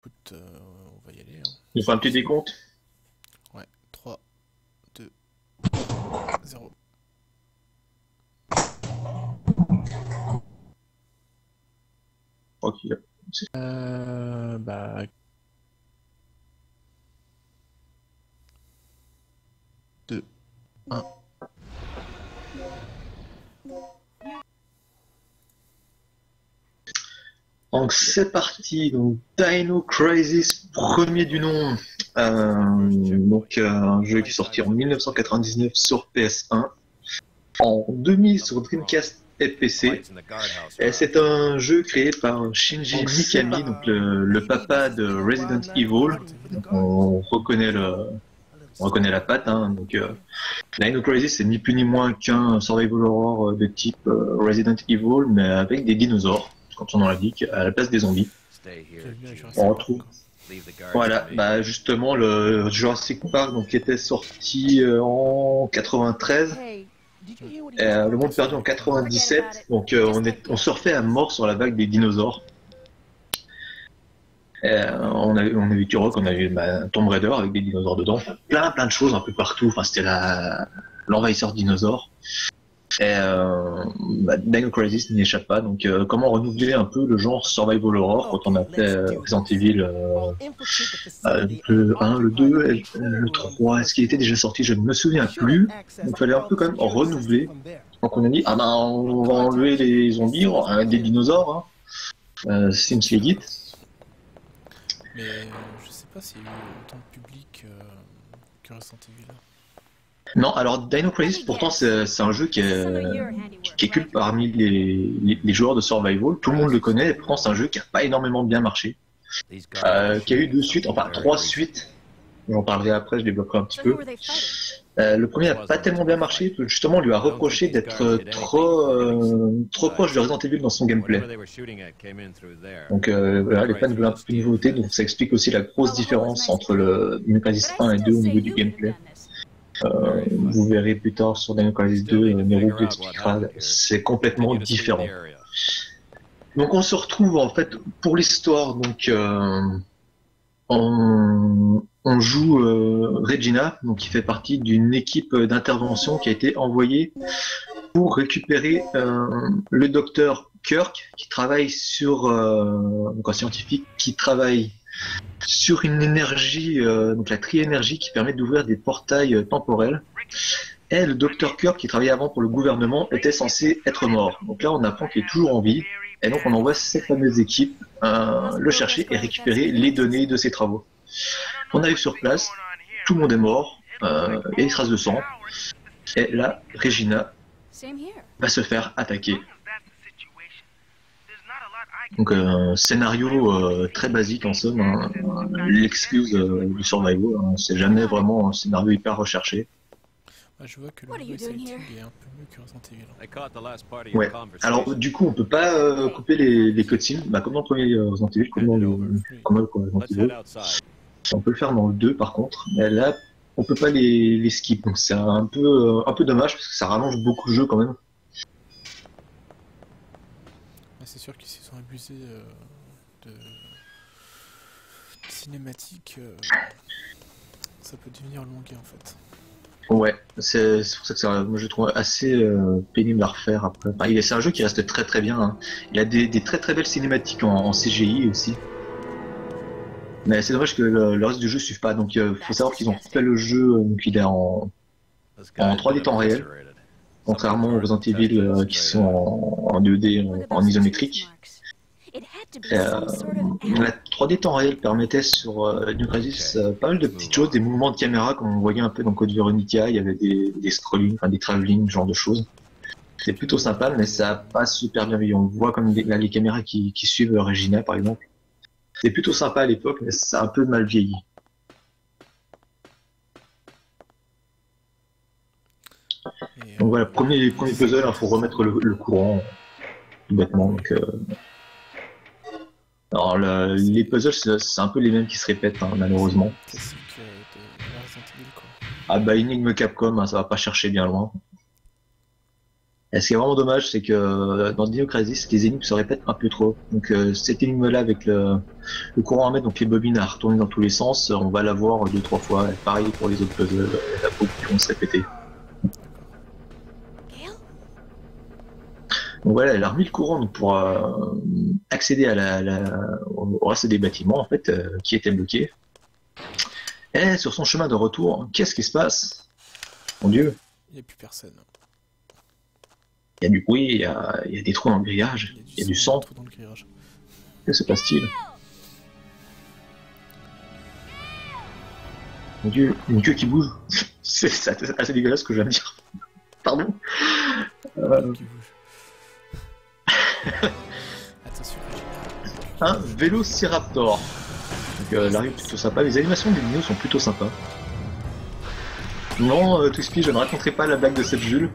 Écoute, euh, on va y aller. Hein. Il faut un petit décompte. Ouais, 3, 2, 0. Ok. Euh, bah. Deux, un. Donc c'est parti, donc Dino Crisis, premier du nom. Euh, donc euh, un jeu qui est sorti en 1999 sur PS1, en 2000 sur Dreamcast et PC. Et c'est un jeu créé par Shinji Mikami, donc le, le papa de Resident Evil. Donc, on reconnaît le, on reconnaît la patte. Hein, donc euh, Dino Crisis c'est ni plus ni moins qu'un survival horror de type euh, Resident Evil, mais avec des dinosaures, quand on en l'indique, à la place des zombies. On retrouve. Voilà, bah justement le Jurassic Park donc qui était sorti euh, en 93, euh, le monde perdu en 97, donc euh, on, est, on surfait à mort sur la vague des dinosaures. Euh, on a, on a vu Turok, on a vu bah, Tomb Raider avec des dinosaures dedans, plein plein de choses un peu partout. Enfin, c'était la l'envahisseur dinosaure. Et euh, bah, Dino Crisis n'y échappe pas. Donc, euh, comment renouveler un peu le genre survival horror quand on a fait euh, Resident Evil euh, euh, le 1, le 2, et le 3, est-ce qu'il était déjà sorti? Je ne me souviens plus. Donc, il fallait un peu quand même renouveler. Donc, on a dit, ah ben, on va enlever les zombies, des dinosaures. Hein. Sims Legit. Mais je sais pas s'il y a eu autant de public que Resident Evil. Non, alors Dino Crisis, pourtant, c'est un jeu qui est, qui culte parmi les, joueurs de survival. Tout le monde le connaît, et pourtant, c'est un jeu qui a pas énormément bien marché. Euh, qui a eu deux suites, enfin trois suites. J'en parlerai après, je débloquerai un petit peu. Euh, le premier n'a pas tellement bien marché, justement, on lui a reproché d'être trop, euh, trop proche de Resident Evil dans son gameplay. Donc voilà, les fans veulent un peu de nouveauté, donc ça explique aussi la grosse différence entre le Crisis 1 et 2 au niveau du gameplay. Euh, vous verrez plus tard sur Dino Crisis 2, et Nero vous expliquera, c'est complètement différent. Donc on se retrouve en fait pour l'histoire, donc euh, on, on joue euh, Regina, donc qui fait partie d'une équipe d'intervention qui a été envoyée pour récupérer le docteur Kirk, qui travaille sur donc un scientifique qui travaille sur une énergie, euh, donc la tri-énergie qui permet d'ouvrir des portails euh, temporels. Et le docteur Kirk, qui travaillait avant pour le gouvernement, était censé être mort. Donc là, on apprend qu'il est toujours en vie. Et donc, on envoie cette fameuse équipe euh, le chercher et récupérer les données de ses travaux. On arrive sur place, tout le monde est mort, euh, il y a des traces de sang. Et là, Regina va se faire attaquer. Donc, euh, scénario euh, très basique en somme. hein. L'excuse euh, du survival, hein. c'est jamais vraiment un scénario hyper recherché. Ah, je vois que le What are you voice doing acting here? est un peu mieux que Resident Evil. I caught the last part of Ouais. Alors, du coup, on peut pas euh, couper les, les cutscenes, bah, comme dans le premier euh, Resident Evil, comme dans le, comme dans le Resident Evil. On peut le faire dans le 2 par contre, mais là, on peut pas les, les skip, donc c'est un peu, un peu dommage parce que ça rallonge beaucoup le jeu quand même. Mais c'est sûr qu'ils se sont abusés euh, de cinématiques. euh, Ça peut devenir longuet en fait. Ouais, c'est pour ça que ça, moi je le trouve assez euh, pénible à refaire après. Enfin, est- c'est un jeu qui reste très très bien. hein. Il a des, des très très belles cinématiques en, en CGI aussi. Mais c'est dommage que le, le reste du jeu ne suive pas. Donc il faut savoir qu'ils ont fait le jeu, donc il est en, En guy's 3D been temps réel. Contrairement aux Resident Evil euh, qui sont en, en 2D, en, en isométrique. Euh, la 3D temps réel permettait sur euh, New Crisis euh, pas mal de petites choses, des mouvements de caméra comme on voyait un peu dans Code Veronica, il y avait des, des scrollings, enfin des travelling, ce genre de choses. C'est plutôt sympa, mais ça a pas super bien vieilli. On voit comme les, là, les caméras qui, qui suivent Regina par exemple. C'est plutôt sympa à l'époque, mais ça a un peu mal vieilli. Donc voilà, premier, premier puzzle, il faut remettre le, le courant, tout bêtement. Donc, euh... Alors le- les puzzles, c'est un peu les mêmes qui se répètent, hein, malheureusement. Ah bah Enigme Capcom, hein, ça va pas chercher bien loin. Et ce qui est vraiment dommage, c'est que euh, dans Dino Crisis, les énigmes se répètent un peu trop. Donc euh, cette énigme-là avec le, le courant à mettre, donc les bobines à retourner dans tous les sens, on va la voir deux trois fois. Et pareil pour les autres puzzles, la boucle qui vont se répéter. Donc voilà, elle a remis le courant donc, pour euh, accéder à la, la- au reste des bâtiments en fait euh, qui étaient bloqués. Et sur son chemin de retour, qu'est-ce qui se passe? Mon Dieu, Il n'y a plus personne. il y a du bruit, il y a, il y a des trous dans le grillage, il y a du sang. dans le grillage. Que se passe-t-il? Mon Dieu, une queue qui bouge. C'est c'est assez dégueulasse ce que je viens de dire. Pardon. Euh, Qui bouge. Attention, un Vélociraptor. Donc euh, l'arrivée est plutôt sympa. Les animations des dinos sont plutôt sympas. Non, euh, Twisty, je ne raconterai pas la blague de cette Jules.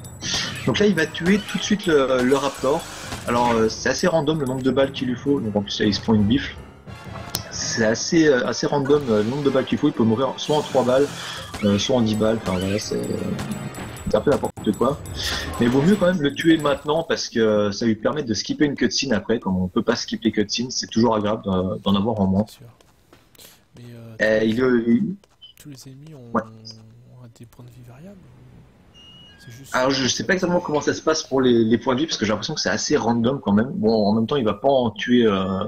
Donc là, il va tuer tout de suite le, Raptor. Alors, euh, c'est assez random le nombre de balles qu'il lui faut. Donc en plus, là, il se prend une bifle. C'est assez, euh, assez random euh, le nombre de balles qu'il faut. Il peut mourir soit en 3 balles, soit en 10 balles. Enfin voilà, c'est un peu n'importe quoi. Mais il vaut mieux quand même le tuer maintenant parce que ça lui permet de skipper une cutscene après. Comme on peut pas skip les cutscenes, c'est toujours agréable d'en avoir en moins. Mais euh, Et il, il- tous les ennemis ont, Ouais. ont des points de vie variables juste. Alors je sais pas exactement comment ça se passe pour les, les points de vie parce que j'ai l'impression que c'est assez random quand même. Bon, en même temps, il va pas en tuer. euh,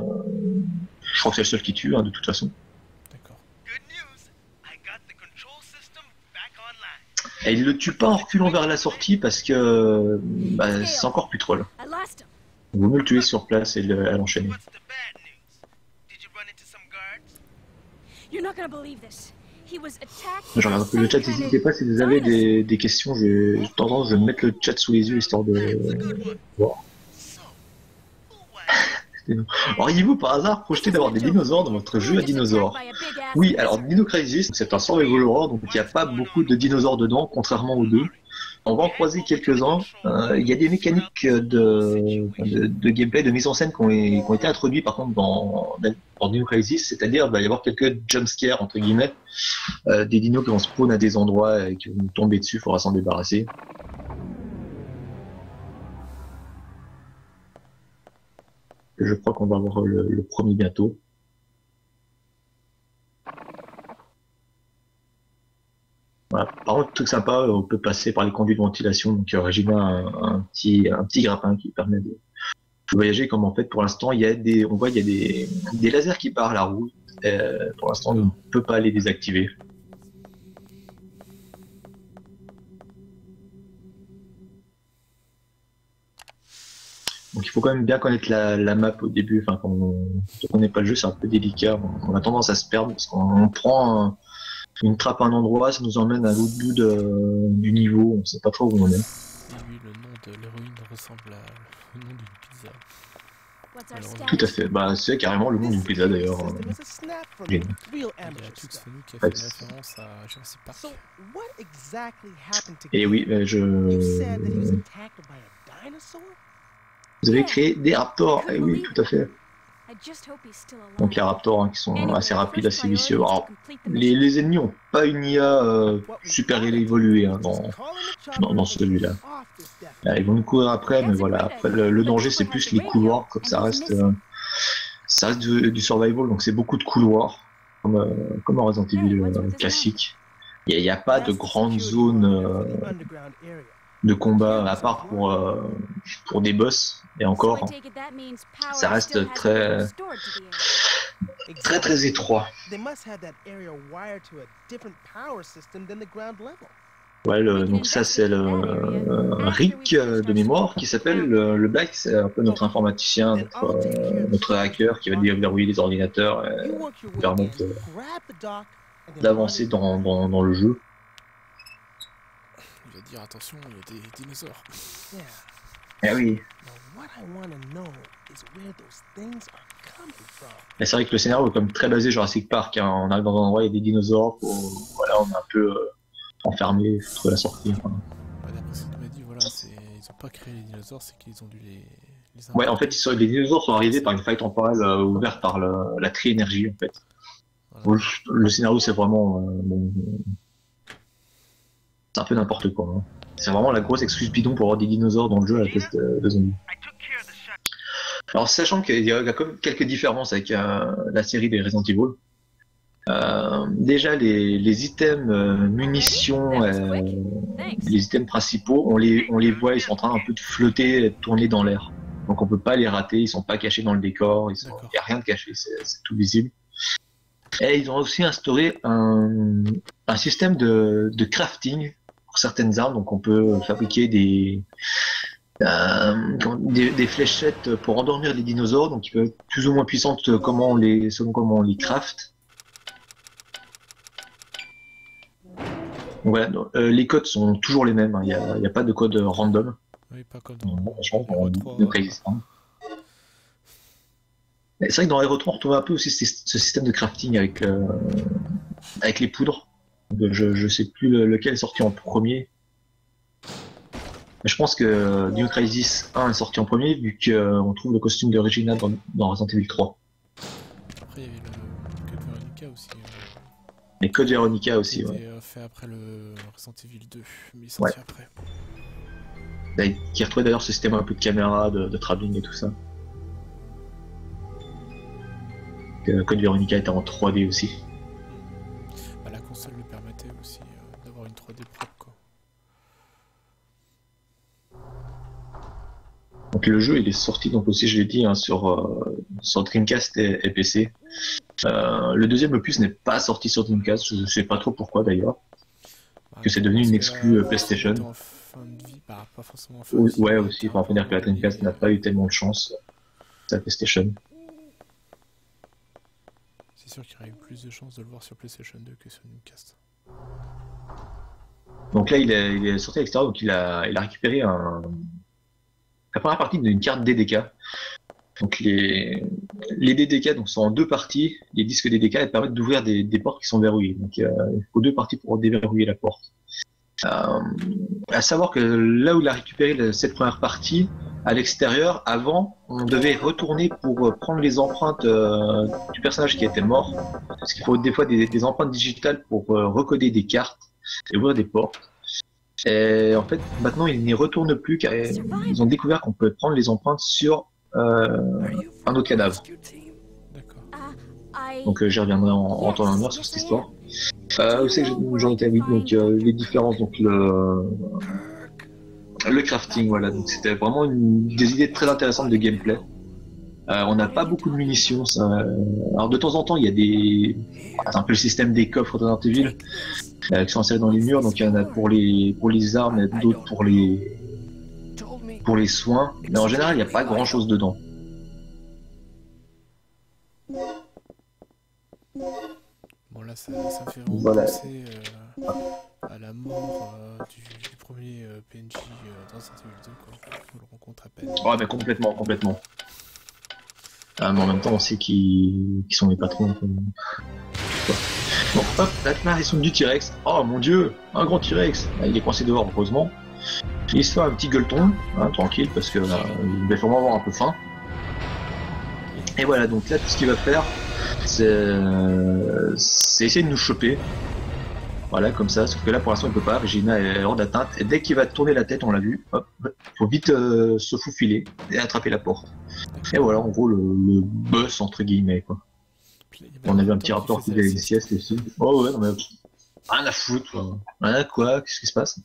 Je crois que c'est le seul qui tue hein, de toute façon. D'accord. Good news. I got the control system back online. Et il le tue pas en reculant vers la sortie parce que bah, c'est encore plus troll. Il vaut mieux le tuer sur place et le- à l'enchaîner. Je regarde un peu le chat, n'hésitez pas si vous avez des, des questions, j'ai tendance de mettre le chat sous les yeux histoire de voir. Auriez-vous par hasard projeté d'avoir des dinosaures dans votre jeu à dinosaures Oui, alors Dino Crisis, c'est un survival horror, donc il n'y a pas beaucoup de dinosaures dedans, contrairement aux deux. On va en croiser quelques-uns. Euh, Il y a des mécaniques de, gameplay, de mise en scène qui ont, été introduits par contre dans, dans Dino Crisis, c'est-à-dire il va y avoir quelques jumpscares entre guillemets, euh, des dinos qui vont spawn à des endroits et qui vont tomber dessus, il faudra s'en débarrasser. Je crois qu'on va avoir le, le premier bientôt. Voilà. Par contre, truc sympa, on peut passer par les conduits de ventilation. Donc, Regina a un, un petit, un petit grappin qui permet de, de voyager. Comme en fait, pour l'instant, il y a des, on voit, il y a des, des lasers qui partent à la roue. Euh, pour l'instant, on ne peut pas les désactiver. Donc, il faut quand même bien connaître la, la map au début. Enfin, quand on ne connaît pas le jeu, c'est un peu délicat. On, on a tendance à se perdre parce qu'on on prend un- une trappe à un endroit, ça nous emmène à l'autre bout de- du niveau. On sait pas trop où on est. Et oui, le nom de l'héroïne ressemble à- au nom d'une pizza. Alors? Tout à fait. Bah, c'est carrément le nom d'une pizza d'ailleurs. Il y a qui a fait une référence à Jurassic Park. To Et oui, euh, je. Vous avez créé des raptors. Et oui, tout à fait. Donc les raptors hein, qui sont assez rapides, assez vicieux. Alors, les, ennemis ont pas une IA euh, super évoluée hein, dans, dans, celui-là. Là, Ils vont nous courir après, mais voilà. Après, le, le danger, c'est plus les couloirs, comme ça reste, euh, ça reste du, du survival, donc c'est beaucoup de couloirs, comme, euh, comme en Resident Evil euh, classique. Il n'y a, pas de grande zone euh, de combat, à part pour, pour des boss, et encore, ça reste très- très très étroit. They must have that area wired to a different power system than the ground level. Ouais, le- donc ça c'est le euh, Rick euh, de mémoire qui s'appelle le, le Black, c'est un peu notre informaticien, notre, euh, notre hacker qui va déverrouiller les ordinateurs et permettre then d'avancer dans, dans le jeu. Il va dire attention, il y a des dinosaures. Eh oui. C'est vrai que le scénario est comme très basé Jurassic Park. hein. On arrive dans un endroit, il y a des dinosaures, voilà, on est un peu euh, enfermé, faut trouver la sortie. Ouais, D'après ce m'a dit, voilà, ils ont pas créé les dinosaures, c'est qu'ils ont dû les. les Ouais, en fait, ils sont- les dinosaures sont arrivés par une faille temporelle euh, ouverte par le- la tri-énergie, en fait. Voilà. Le, le scénario, c'est vraiment... euh, bon, c'est un peu n'importe quoi. hein. C'est vraiment la grosse excuse bidon pour avoir des dinosaures dans le jeu à la place de, de zombies. Alors, sachant qu'il y y a quand même quelques différences avec euh, la série des Resident Evil. Euh, déjà, les, les items euh, munitions, euh, les items principaux, on les, on les voit, ils sont en train un peu de flotter, de tourner dans l'air. Donc on peut pas les rater, ils sont pas cachés dans le décor, il n'y a rien de caché, c'est c'est tout visible. Et ils ont aussi instauré un, un système de, de crafting pour certaines armes, donc on peut fabriquer des, euh, des, des fléchettes pour endormir les dinosaures, donc qui peuvent être plus ou moins puissantes comment on les, selon comment on les craft. Donc voilà, donc, euh, les codes sont toujours les mêmes, hein, il n'y a, il y a pas de code random. Oui, pas comme dans Bon, je pense Hero qu'on 3, ne préexiste pas. Mais C'est vrai que dans Hero 3, on retrouve un peu aussi ce ce système de crafting avec, euh, avec les poudres. Je, je sais plus le- lequel est sorti en premier. Mais je pense que New Crisis 1 est sorti en premier vu qu'on trouve le costume de Regina dans, dans Resident Evil 3. Après, il y avait le Code Veronica aussi. euh, Et Code Veronica aussi, ouais. euh, fait après le Resident Evil 2, mais il sorti après. Et Qui retrouvait d'ailleurs ce système un peu de caméra, de, de travelling et tout ça. Code Veronica était en 3D aussi. Donc le jeu il est sorti donc aussi je l'ai dit hein, sur, euh, sur Dreamcast et, et PC. Euh, le deuxième opus n'est pas sorti sur Dreamcast, je sais pas trop pourquoi d'ailleurs. Bah, Que c'est devenu une exclue, euh, PlayStation. c'était en fin de vie, bah, pas forcément en fin Ou- de vie, Ouais aussi, enfin, on peut dire que la Dreamcast n'a pas eu tellement de chance. La PlayStation. C'est sûr qu'il y aurait eu plus de chances de le voir sur PlayStation 2 que sur Dreamcast. Donc là il est, il est sorti à l'extérieur, donc il a, il a récupéré un, la première partie d'une carte DDK. Donc les, les DDK donc, sont en deux parties. Les disques DDK elles permettent d'ouvrir des, portes qui sont verrouillées. Donc euh, il faut deux parties pour déverrouiller la porte. Euh, à savoir que là où il a récupéré cette première partie, à l'extérieur, avant, on devait retourner pour prendre les empreintes euh, du personnage qui était mort. Parce qu'il faut des fois des, des empreintes digitales pour euh, recoder des cartes et ouvrir des portes. Et en fait, maintenant, ils n'y retournent plus car ils ont découvert qu'on peut prendre les empreintes sur euh, un autre cadavre. Donc euh, j'y reviendrai en, en temps et heure sur cette histoire. Euh, où c'est que j'en étais oui, donc euh, les différences, donc le le crafting, voilà. Donc c'était vraiment des idées très intéressantes de gameplay. Euh, on n'a pas beaucoup de munitions. Ça... Alors de temps en temps, il y a des, c'est un peu le système des coffres Resident Evil euh, qui sont insérés dans les murs. Donc il y en a pour les pour les armes, et d'autres pour les pour les soins. Mais en général, il n'y a pas grand chose dedans. Bon là ça, ça me fait vraiment Voilà. penser euh, à la mort euh, du, du premier euh, PNJ euh, dans Evil 2 quoi. On le rencontre à peine. Ouais, mais complètement, complètement. Ah, mais en même temps, on sait qui, qui sont les patrons. Bon, hop, l'apparition du T-Rex. Oh mon dieu, un grand T-Rex. Il est coincé dehors, heureusement. Il se fait un petit gueuleton, hein, tranquille, parce que il va vraiment avoir un peu faim. Et voilà, donc là, tout ce qu'il va faire, c'est euh, c'est essayer de nous choper. Voilà, comme ça, sauf que là, pour l'instant, il peut pas. Regina est hors d'atteinte. Et dès qu'il va tourner la tête, on l'a vu, hop, faut vite euh, se faufiler et attraper la porte. Et voilà, en gros, le, le boss, entre guillemets, quoi. Puis On avait un petit rapport qui faisait faisait la une sieste aussi. Oh ouais, non mais rien à foutre. quoi. Rien à quoi Qu'est-ce qui se passe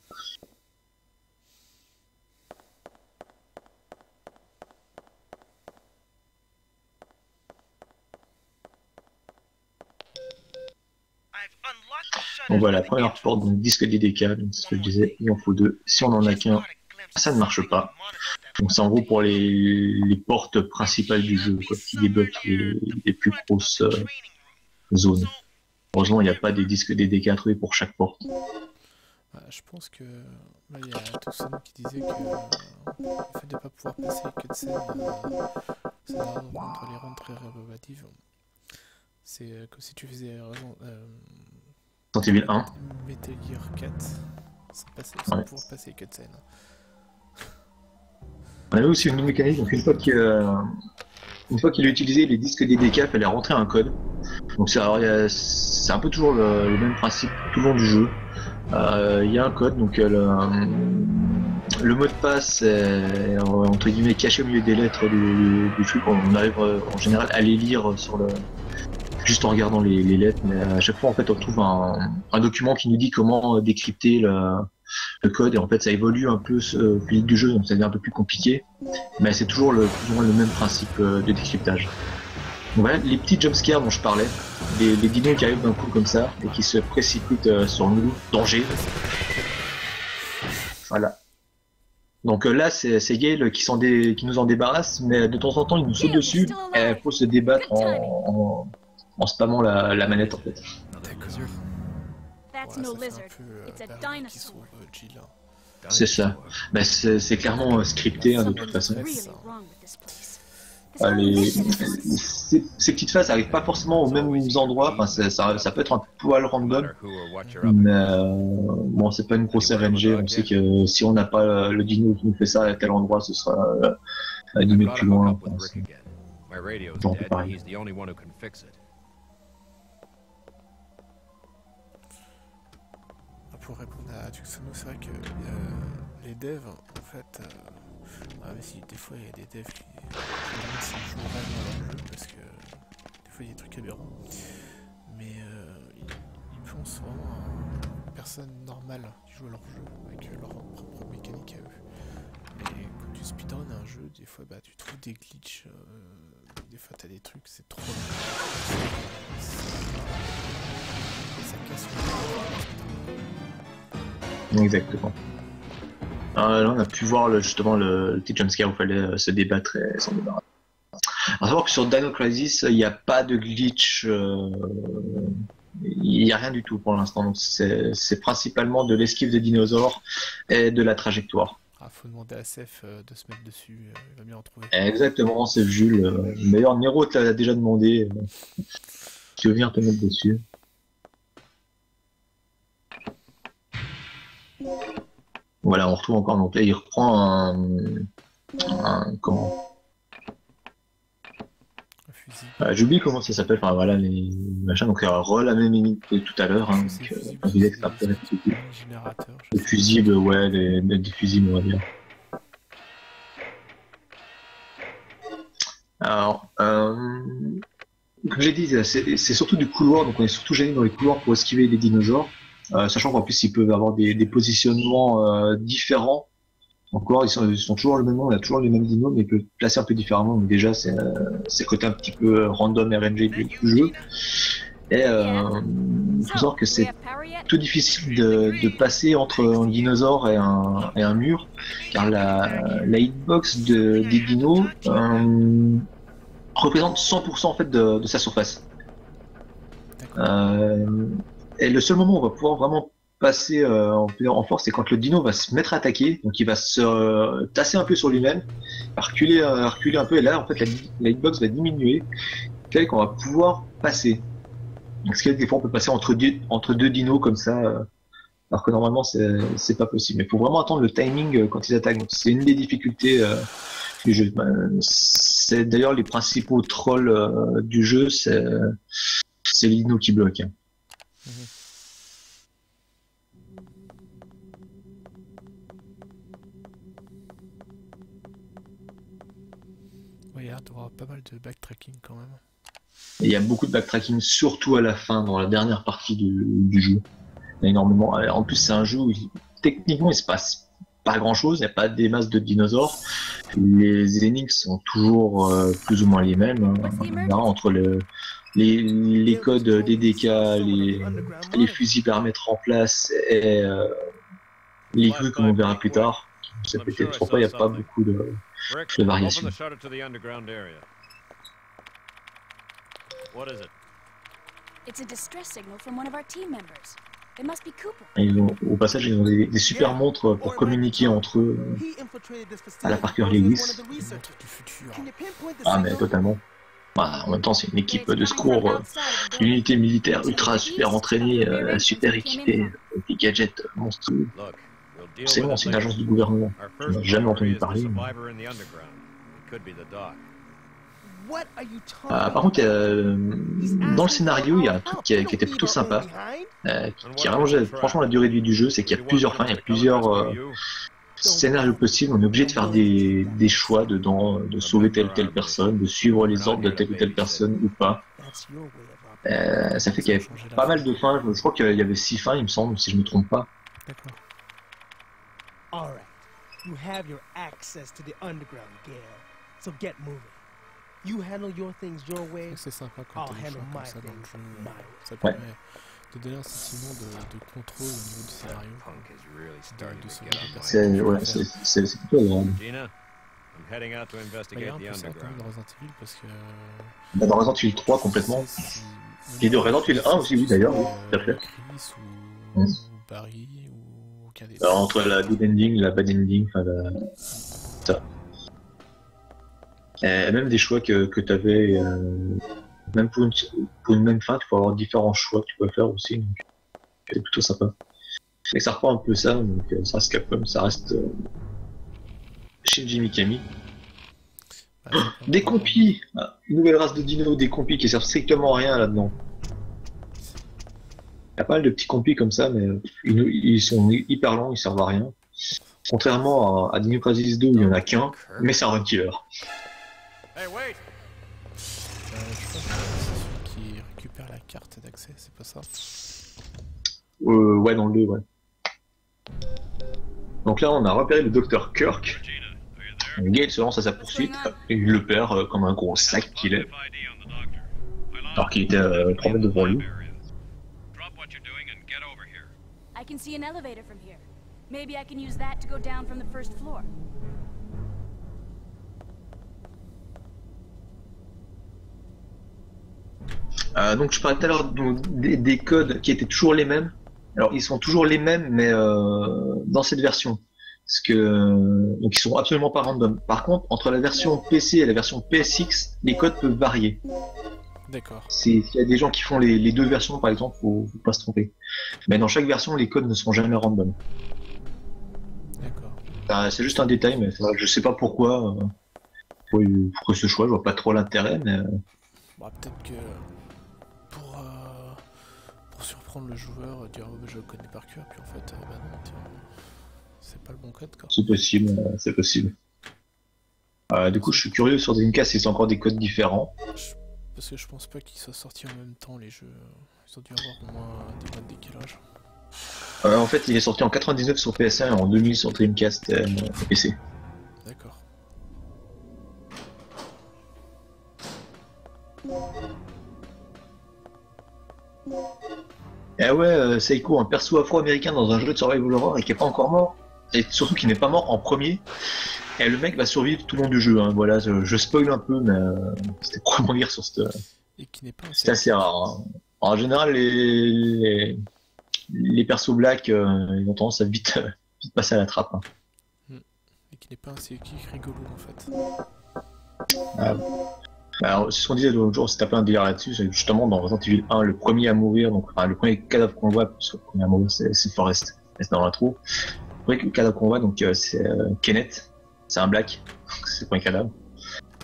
I've unlocked the shutter Donc voilà, première porte, donc disque DDK, donc c'est ce que je disais, il en faut deux. Si on en a qu'un, ça ne marche pas. Donc c'est en gros pour les, les portes principales du jeu, quoi, qui débloquent les, les plus grosses euh, zones. Heureusement, il n'y a pas des disques DDK à trouver pour chaque porte. Ah, je pense que là il y a Toxin qui disait que euh, le fait de ne pas pouvoir passer que de scène, euh, ça rendre les rendre très rébobatives. C'est euh, comme si tu faisais euh, Resident Evil 1, Metal Gear 4 sans, passer, sans Ouais. pouvoir passer que de scène. On avait aussi une mécanique, donc une fois qu'il euh, une fois qu'il a utilisé les disques DDK, il fallait rentrer un code. Donc c'est un peu toujours le, le même principe tout le long du jeu. Euh, Il y a un code, donc euh, le, le mot de passe est euh, entre guillemets caché au milieu des lettres du, du truc. On arrive euh, en général à les lire sur le juste en regardant les, les lettres, mais à chaque fois en fait on trouve un, un document qui nous dit comment décrypter le, le code et en fait ça évolue un peu euh, au fil du jeu, donc ça devient un peu plus compliqué, mais c'est toujours le, plus ou moins le même principe euh, de décryptage. Donc voilà, les petits jumpscares dont je parlais, les, les dinos qui arrivent d'un coup comme ça et qui se précipitent euh, sur nous, danger. Voilà. Donc euh, là, c'est Gale qui, qui nous en débarrasse, mais de temps en temps, il nous saute dessus et il faut se débattre en, en, en spammant la, la manette en fait. D'accord. C'est ça. Bah, c'est c'est clairement euh, scripté hein, de toute façon. Something's really wrong with this place. This Ah, les- ces, ces petites phases arrivent pas forcément aux mêmes endroits, enfin, ça, ça, ça peut être un poil random, mais euh, bon, c'est pas une grosse RNG, on sait que si on n'a pas euh, le dino qui nous fait ça à tel endroit, ce sera euh, à 10 mètres plus loin. enfin, Pour répondre à Tuxano, c'est vrai que euh, les devs, en fait, ah, mais si, des fois il y a des devs qui, qui jouent à leur jeu parce que des fois il y a des trucs aberrants. Mais euh, ils, ils pensent vraiment à une personne normale qui joue à leur jeu avec leur propre mécanique à eux. Mais quand tu speedrun un jeu, des fois bah, tu trouves des glitches, euh, des fois t'as des trucs, c'est trop. Ça Exactement. Euh, là, on a pu voir le, justement le, le petit jumpscare où il fallait euh, se débattre et s'en débarrasser. À savoir que sur Dino Crisis, il n'y a pas de glitch, euh, il n'y a rien du tout pour l'instant. Donc c'est c'est principalement de l'esquive des dinosaures et de la trajectoire. Ah, faut demander à Seth euh, de se mettre dessus, euh, il va bien en trouver. Exactement, c'est Jules. euh, D'ailleurs, Nero te l'a déjà demandé. euh, tu veux venir te mettre dessus. Voilà, on retrouve encore. Donc là, il reprend un, un- comment Un fusil. euh, J'oublie comment ça s'appelle. Enfin voilà, les machins. Donc, il re la même limite que tout à l'heure. Hein, donc, euh, un un générateur. Les fusibles, ouais, les, les- des fusibles, on va dire. Alors, euh, comme j'ai dit, c'est surtout du couloir, donc on est surtout gêné dans les couloirs pour esquiver les dinosaures, sachant qu'en plus ils peuvent avoir des, positionnements euh, différents. En couloir, ils sont, toujours le même nom, on a toujours les mêmes dinos, mais ils peuvent placer un peu différemment. Donc déjà, c'est euh, côté un petit peu random RNG du, jeu. Et euh, il faut savoir que c'est plutôt difficile de, passer entre un dinosaure et un, et un mur, car la, la hitbox de, des dinos euh, représente 100% en fait de, sa surface. Euh, et le seul moment où on va pouvoir vraiment passer euh, en, force, c'est quand le dino va se mettre à attaquer, donc il va se euh, tasser un peu sur lui-même, reculer, euh, reculer un peu, et là en fait la, la hitbox va diminuer, tel qu'on va pouvoir passer. Donc, ce qui est des fois on peut passer entre deux, entre deux dinos comme ça, euh, alors que normalement c'est pas possible. Mais il faut vraiment attendre le timing euh, quand ils attaquent. C'est une des difficultés euh, du jeu. Ben, C'est d'ailleurs les principaux trolls du jeu, c'est c'est les dinos qui bloquent. hein. Pas mal de backtracking quand même. Et il y a beaucoup de backtracking, surtout à la fin, dans la dernière partie du, du jeu. Il y a énormément. En plus, c'est un jeu où il- techniquement il se passe pas grand chose, il n'y a pas des masses de dinosaures. Les énigmes sont toujours euh, plus ou moins les mêmes. hein. Là, entre le, les, les codes DDK, les, les fusibles à remettre en place et euh, les grues comme on verra plus tard. Ça peut être pourquoi il n'y a pas beaucoup de. De variation. open the shutter to the underground area. What is it? It's a distress signal from one of our team members. It must be Cooper. Ils ont- au passage, ils ont des, des super montres pour communiquer entre eux. À la Parker Lewis. Ah, mais totalement. Bah, en même temps, c'est une équipe de secours, euh, une unité militaire ultra super entraînée, euh, super équipée, des gadgets monstrueux. C'est bon, c'est une agence du gouvernement. Our On n'a first jamais entendu parler. Ah, par contre, euh, dans le scénario, il y a un truc qui, était plutôt sympa, euh, qui, rallongeait franchement la durée de vie du jeu, c'est qu'il y a plusieurs fins, il y a plusieurs euh, scénarios possibles. On est obligé de faire des, des choix dedans, de sauver telle ou telle personne, de suivre les ordres de telle ou telle personne ou pas. That's your way of operating. Euh, ça fait qu'il y avait pas mal de fins. Je crois qu'il y avait six fins, il me semble, si je me trompe pas. D'accord. All right. You have your access to the underground, Gale. So get moving. You handle your things your way. C'est sympa quand I'll t'as des handle choix comme my ça dans le things jeu. my way. Ça permet de donner un sentiment de, de contrôle au niveau du scénario. De C'est personnes. ouais, c'est- c'est- c'est plutôt agréable. Gina, I'm heading out to Bah, investigate the underground. dans Resident Evil parce que. Bah, Dans Resident Evil 3, complètement. Et de Resident Evil 1 aussi, oui, d'ailleurs, oui, tout à fait. Euh, Chris ou, ou Barry Alors, entre la good ending, la bad ending, enfin, la... ça. Et même des choix que, que tu avais, même pour une, pour une même fin, tu peux avoir différents choix que tu peux faire aussi. Donc, c'est plutôt sympa. Et ça reprend un peu ça, donc euh, ça reste Capcom, ça reste euh, Shinji Mikami. Bah, Des compis Ah, Une nouvelle race de dinos, des compis qui servent strictement à rien là-dedans. Il y a pas mal de petits compis comme ça, mais euh, ils, ils sont hyper lents, ils servent à rien. Contrairement à, à Dino Crisis 2 où il y en a qu'un, mais c'est un run killer. Hey, wait! Euh, je crois que c'est celui qui récupère la carte d'accès, c'est pas ça Euh, ouais, dans le 2, ouais. Donc là, on a repéré le docteur Kirk. Gale se lance à sa poursuite, et il le perd euh, comme un gros sac qu'il est. Alors qu'il était euh, 3 mètres devant lui. Drop what you're doing and get over here. I can see an elevator from here. Maybe I can use that to go down from the first floor. Euh, donc je parlais tout à l'heure des codes qui étaient toujours les mêmes. Alors ils sont toujours les mêmes, mais euh, dans cette version. Parce que donc ils sont absolument pas random. Par contre, entre la version PC et la version PSX, les codes peuvent varier. D'accord. S'il y a des gens qui font les, les deux versions, par exemple, faut, faut pas se tromper. Mais dans chaque version, les codes ne sont jamais random. D'accord. Euh, c'est juste un détail, mais je sais pas pourquoi. Euh, pourquoi, pourquoi ce choix, je vois pas trop l'intérêt, mais euh, Bah, peut-être que pour, euh, pour surprendre le joueur, euh, dire oh, je le connais par cœur, puis en fait, euh, bah non, c'est pas le bon code quoi. c'est possible, c'est possible. Du coup, je suis curieux sur Dreamcast si c'est encore des codes différents. Je- Parce que je pense pas qu'ils soient sortis en même temps les jeux. Ils ont dû avoir au moins des mois de décalage. Euh, en fait, il est sorti en 99 sur PS1 et en 2000 sur Dreamcast euh, et PC. D'accord. Eh ouais, euh, Seiko, un perso afro-américain dans un jeu de survival horror et qui est pas encore mort. Et surtout qui n'est pas mort en premier. Et le mec va survivre tout le long du jeu. Hein. Voilà, je, je spoil un peu, mais euh, c'était rebondir dire sur cette, Et qui n'est pas un C'est assez rare. hein. En général, les, les, les persos black, euh, ils ont tendance à vite, vite passer à la trappe. hein. Et qui n'est pas un sidekick rigolo en fait. Alors, c'est ce qu'on disait l'autre jour, c'est un peu un délire là-dessus. Justement, dans Resident Evil 1, le premier à mourir, donc enfin, le premier cadavre qu'on voit, parce que le premier à mourir, c'est Forrest, c'est dans l'intro. Le premier cadavre qu'on voit, donc euh, c'est euh, Kenneth, c'est un black, c'est le premier cadavre.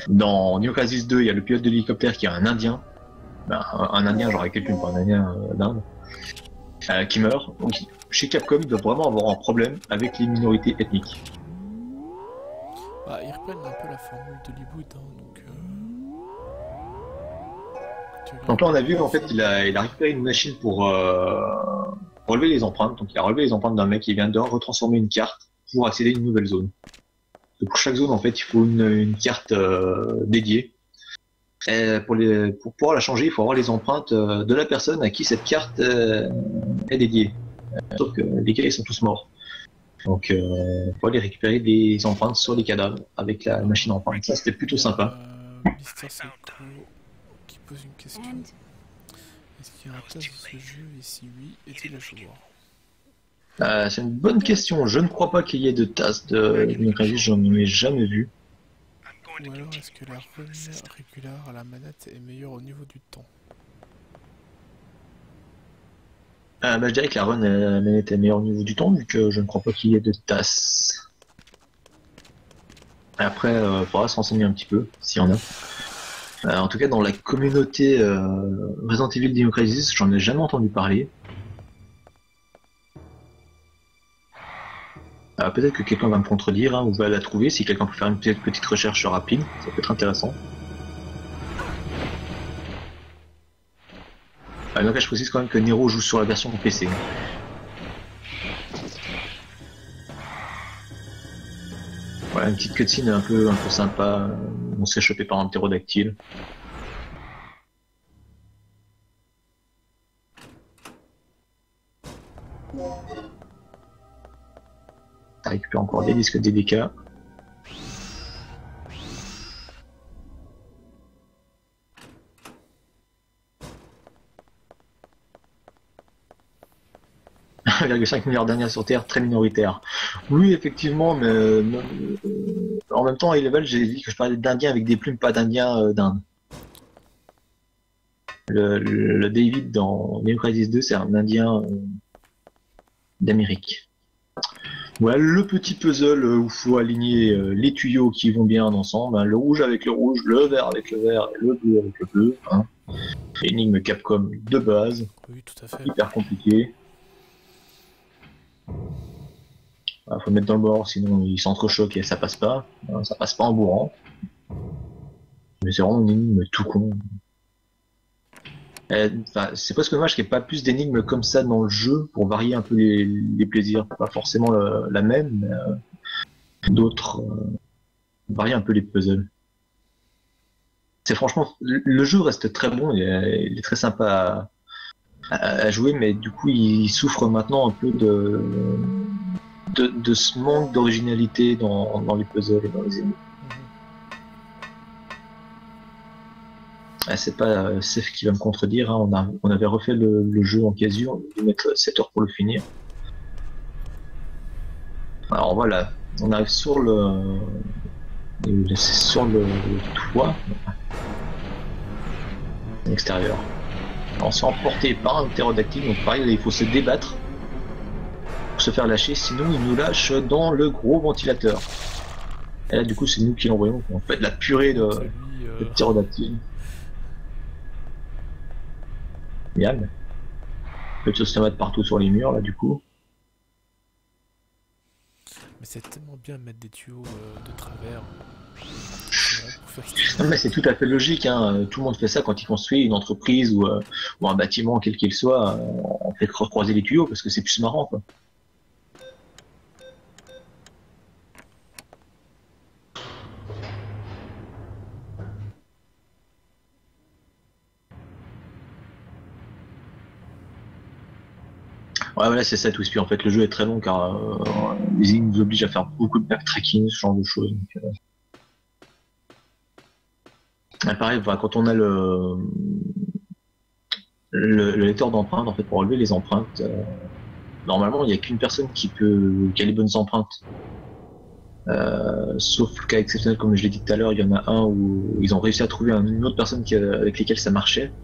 Dans New Crisis 2, il y a le pilote de l'hélicoptère qui est un indien, Ben, un, un indien, genre quelqu'un, pas un indien euh, d'Inde, euh, qui meurt. Donc, chez Capcom, ils doivent vraiment avoir un problème avec les minorités ethniques. Bah, ils reprennent un peu la formule d'Hollywood, hein, donc. Euh... Donc là, on a vu en fait, il a, il a récupéré une machine pour relever les empreintes. Donc il a relevé les empreintes d'un mec qui vient de retransformer une carte pour accéder à une nouvelle zone. Pour chaque zone, en fait, il faut une, une carte euh, dédiée. Et pour, les, pour pouvoir la changer, il faut avoir les empreintes euh, de la personne à qui cette carte euh, est dédiée. Euh, Sauf que les ils sont tous morts. Donc euh, il faut aller récupérer des empreintes sur les cadavres avec la machine empreinte. Ça, c'était plutôt sympa. Euh, Mister qui pose une question. Est-ce qu'il y a un de ce jeu? Et si oui, est-il à joueur Euh, c'est une bonne question. Je ne crois pas qu'il y ait de tasses de Crisis, j'en ai jamais vu. Ou alors est-ce que la system. régulière à la manette est meilleure au niveau du temps Euh, bah, je dirais que la run elle, était meilleure au niveau du temps, vu que je ne crois pas qu'il y ait de tasses. Après, il faudra se renseigner un petit peu, s'il y en a. Euh, en tout cas, dans la communauté euh, Resident Evil Crisis, j'en ai jamais entendu parler. Euh, Peut-être que quelqu'un va me contredire hein, ou va la trouver. Si quelqu'un peut faire une petite, petite recherche rapide, ça peut être intéressant. Euh, donc là, je précise quand même que Nero joue sur la version PC. Voilà, une petite cutscene un peu, un peu sympa. On s'est chopé par un ptérodactyle. Ça encore des disques DDK. ,5 milliards sur Terre, très minoritaire. Oui, effectivement, mais euh, en même temps, à level, j'ai dit que je parlais d'Indiens avec des plumes, pas d'Indiens euh, d'Inde. Le David dans Neo Crisis 2, c'est un Indien euh, d'Amérique. Voilà le petit puzzle euh, où il faut aligner euh, les tuyaux qui vont bien ensemble, hein, le rouge avec le rouge, le vert avec le vert et le bleu avec le bleu. Hein. Énigme Capcom de base, Oui, tout à fait. hyper compliqué. Il faut le mettre dans le bord, sinon il s'entrechoque et ça passe pas. Hein, Ça passe pas en bourrant. Mais c'est vraiment une énigme tout con. Euh, enfin, c'est presque dommage qu'il n'y ait pas plus d'énigmes comme ça dans le jeu pour varier un peu les, plaisirs. Pas forcément la même, mais euh, d'autres. euh, varier un peu les puzzles. C'est franchement. Le jeu reste très bon, il est, très sympa à, jouer, mais du coup il souffre maintenant un peu de ce manque d'originalité dans, dans les puzzles et dans les énigmes. Ah, c'est pas Seth qui va me contredire, hein, on, a, on avait refait le, le jeu en casu, on a dû mettre 7 heures pour le finir. Alors voilà, on arrive sur le, le- sur le, le toit extérieur. On se fait emporter par un ptérodactyle, donc pareil, là, il faut se débattre pour se faire lâcher, sinon il nous lâche dans le gros ventilateur. Et là, du coup, c'est nous qui l'envoyons. On fait de la purée de, euh, de ptérodactyle. Yann. Le système partout sur les murs, là, du coup. Mais c'est tellement bien de mettre des tuyaux euh, de travers. Non, mais c'est tout à fait logique, hein. tout le monde fait ça quand il construit une entreprise ou, euh, ou un bâtiment, quel qu'il soit, euh, on fait cro- croiser les tuyaux parce que c'est plus marrant. Quoi. Ouais, voilà, c'est ça tout. En fait, le jeu est très long car euh, les énigmes nous obligent à faire beaucoup de backtracking, ce genre de choses. euh, ah, pareil, quand on a le, le, le lecteur d'empreintes, en fait, pour relever les empreintes, euh, normalement, il n'y a qu'une personne qui peut, qui a les bonnes empreintes. Euh, sauf le cas exceptionnel, comme je l'ai dit tout à l'heure, il y en a un où ils ont réussi à trouver un- une autre personne avec lesquelles ça marchait.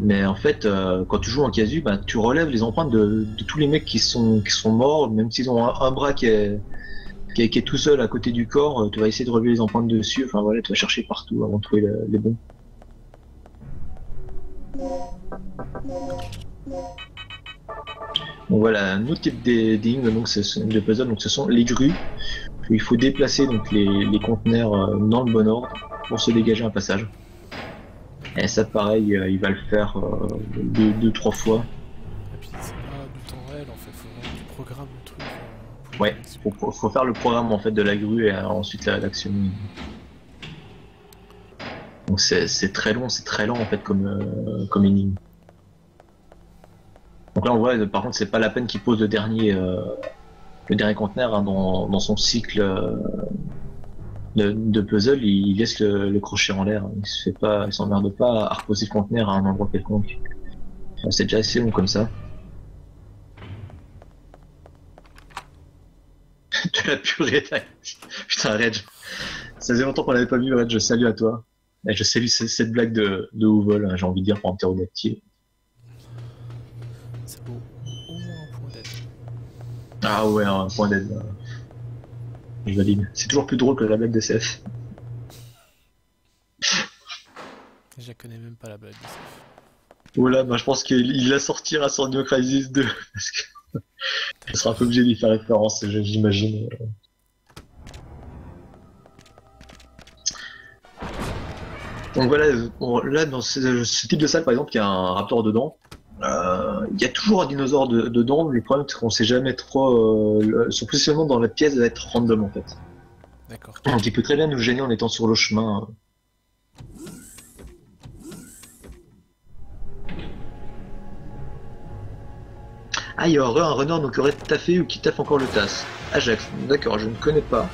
Mais en fait, euh, quand tu joues en casu, bah, tu relèves les empreintes de, tous les mecs qui sont, qui sont morts, même s'ils ont un, bras qui est, qui est, tout seul à côté du corps, euh, tu vas essayer de relever les empreintes dessus, enfin voilà, tu vas chercher partout avant de trouver le- les bons. Donc voilà, un autre type d'é- d'énigmes donc ce sont- de puzzle, donc ce sont les grues. Il faut déplacer donc les, les conteneurs euh, dans le bon ordre pour se dégager un passage. Et ça pareil, euh, il va le faire euh, deux, deux, trois fois. Et puis c'est pas du temps réel en fait, faut vraiment que tu programmes le truc. euh, pour Ouais, faut, faut- faut faire le programme en fait de la grue et euh, ensuite la- l'action. Donc c'est très long, c'est très lent en fait comme, euh, comme énigme. Donc là on voit, par contre c'est pas la peine qu'il pose le dernier, le dernier conteneur hein, dans, dans son cycle de, de puzzle, il, laisse le, le crochet en l'air, il se fait pas, il s'emmerde pas à reposer le conteneur à un endroit quelconque. C'est déjà assez long comme ça. de la purée. Putain, Reg. Ça faisait longtemps qu'on l'avait pas vu, Reg. Je salue à toi. Et je salue ce- cette blague de, de Ouvol, hein, j'ai envie de dire, pour un ptérodactyle. Ça vaut au moins un point d'aide. Ah ouais, un point d'aide. là. Je valide. C'est toujours plus drôle que la blague de CF. Je connais même pas la blague de Seth. Voilà, bah, je pense qu'il il la sortira sur New Crisis 2. Parce que ça sera un peu obligé d'y faire référence, je- j'imagine. Donc voilà, là dans ce, ce type de salle par exemple, il y a un raptor dedans. Il y a toujours un dinosaure de- dedans, mais le problème c'est qu'on sait jamais trop. Euh, son positionnement dans la pièce va être random en fait. D'accord. Donc il peut très bien nous gêner en étant sur le chemin. Ah, il y aurait un runner donc qui aurait taffé ou qui taffe encore le TAS. Ajax, d'accord, je ne connais pas.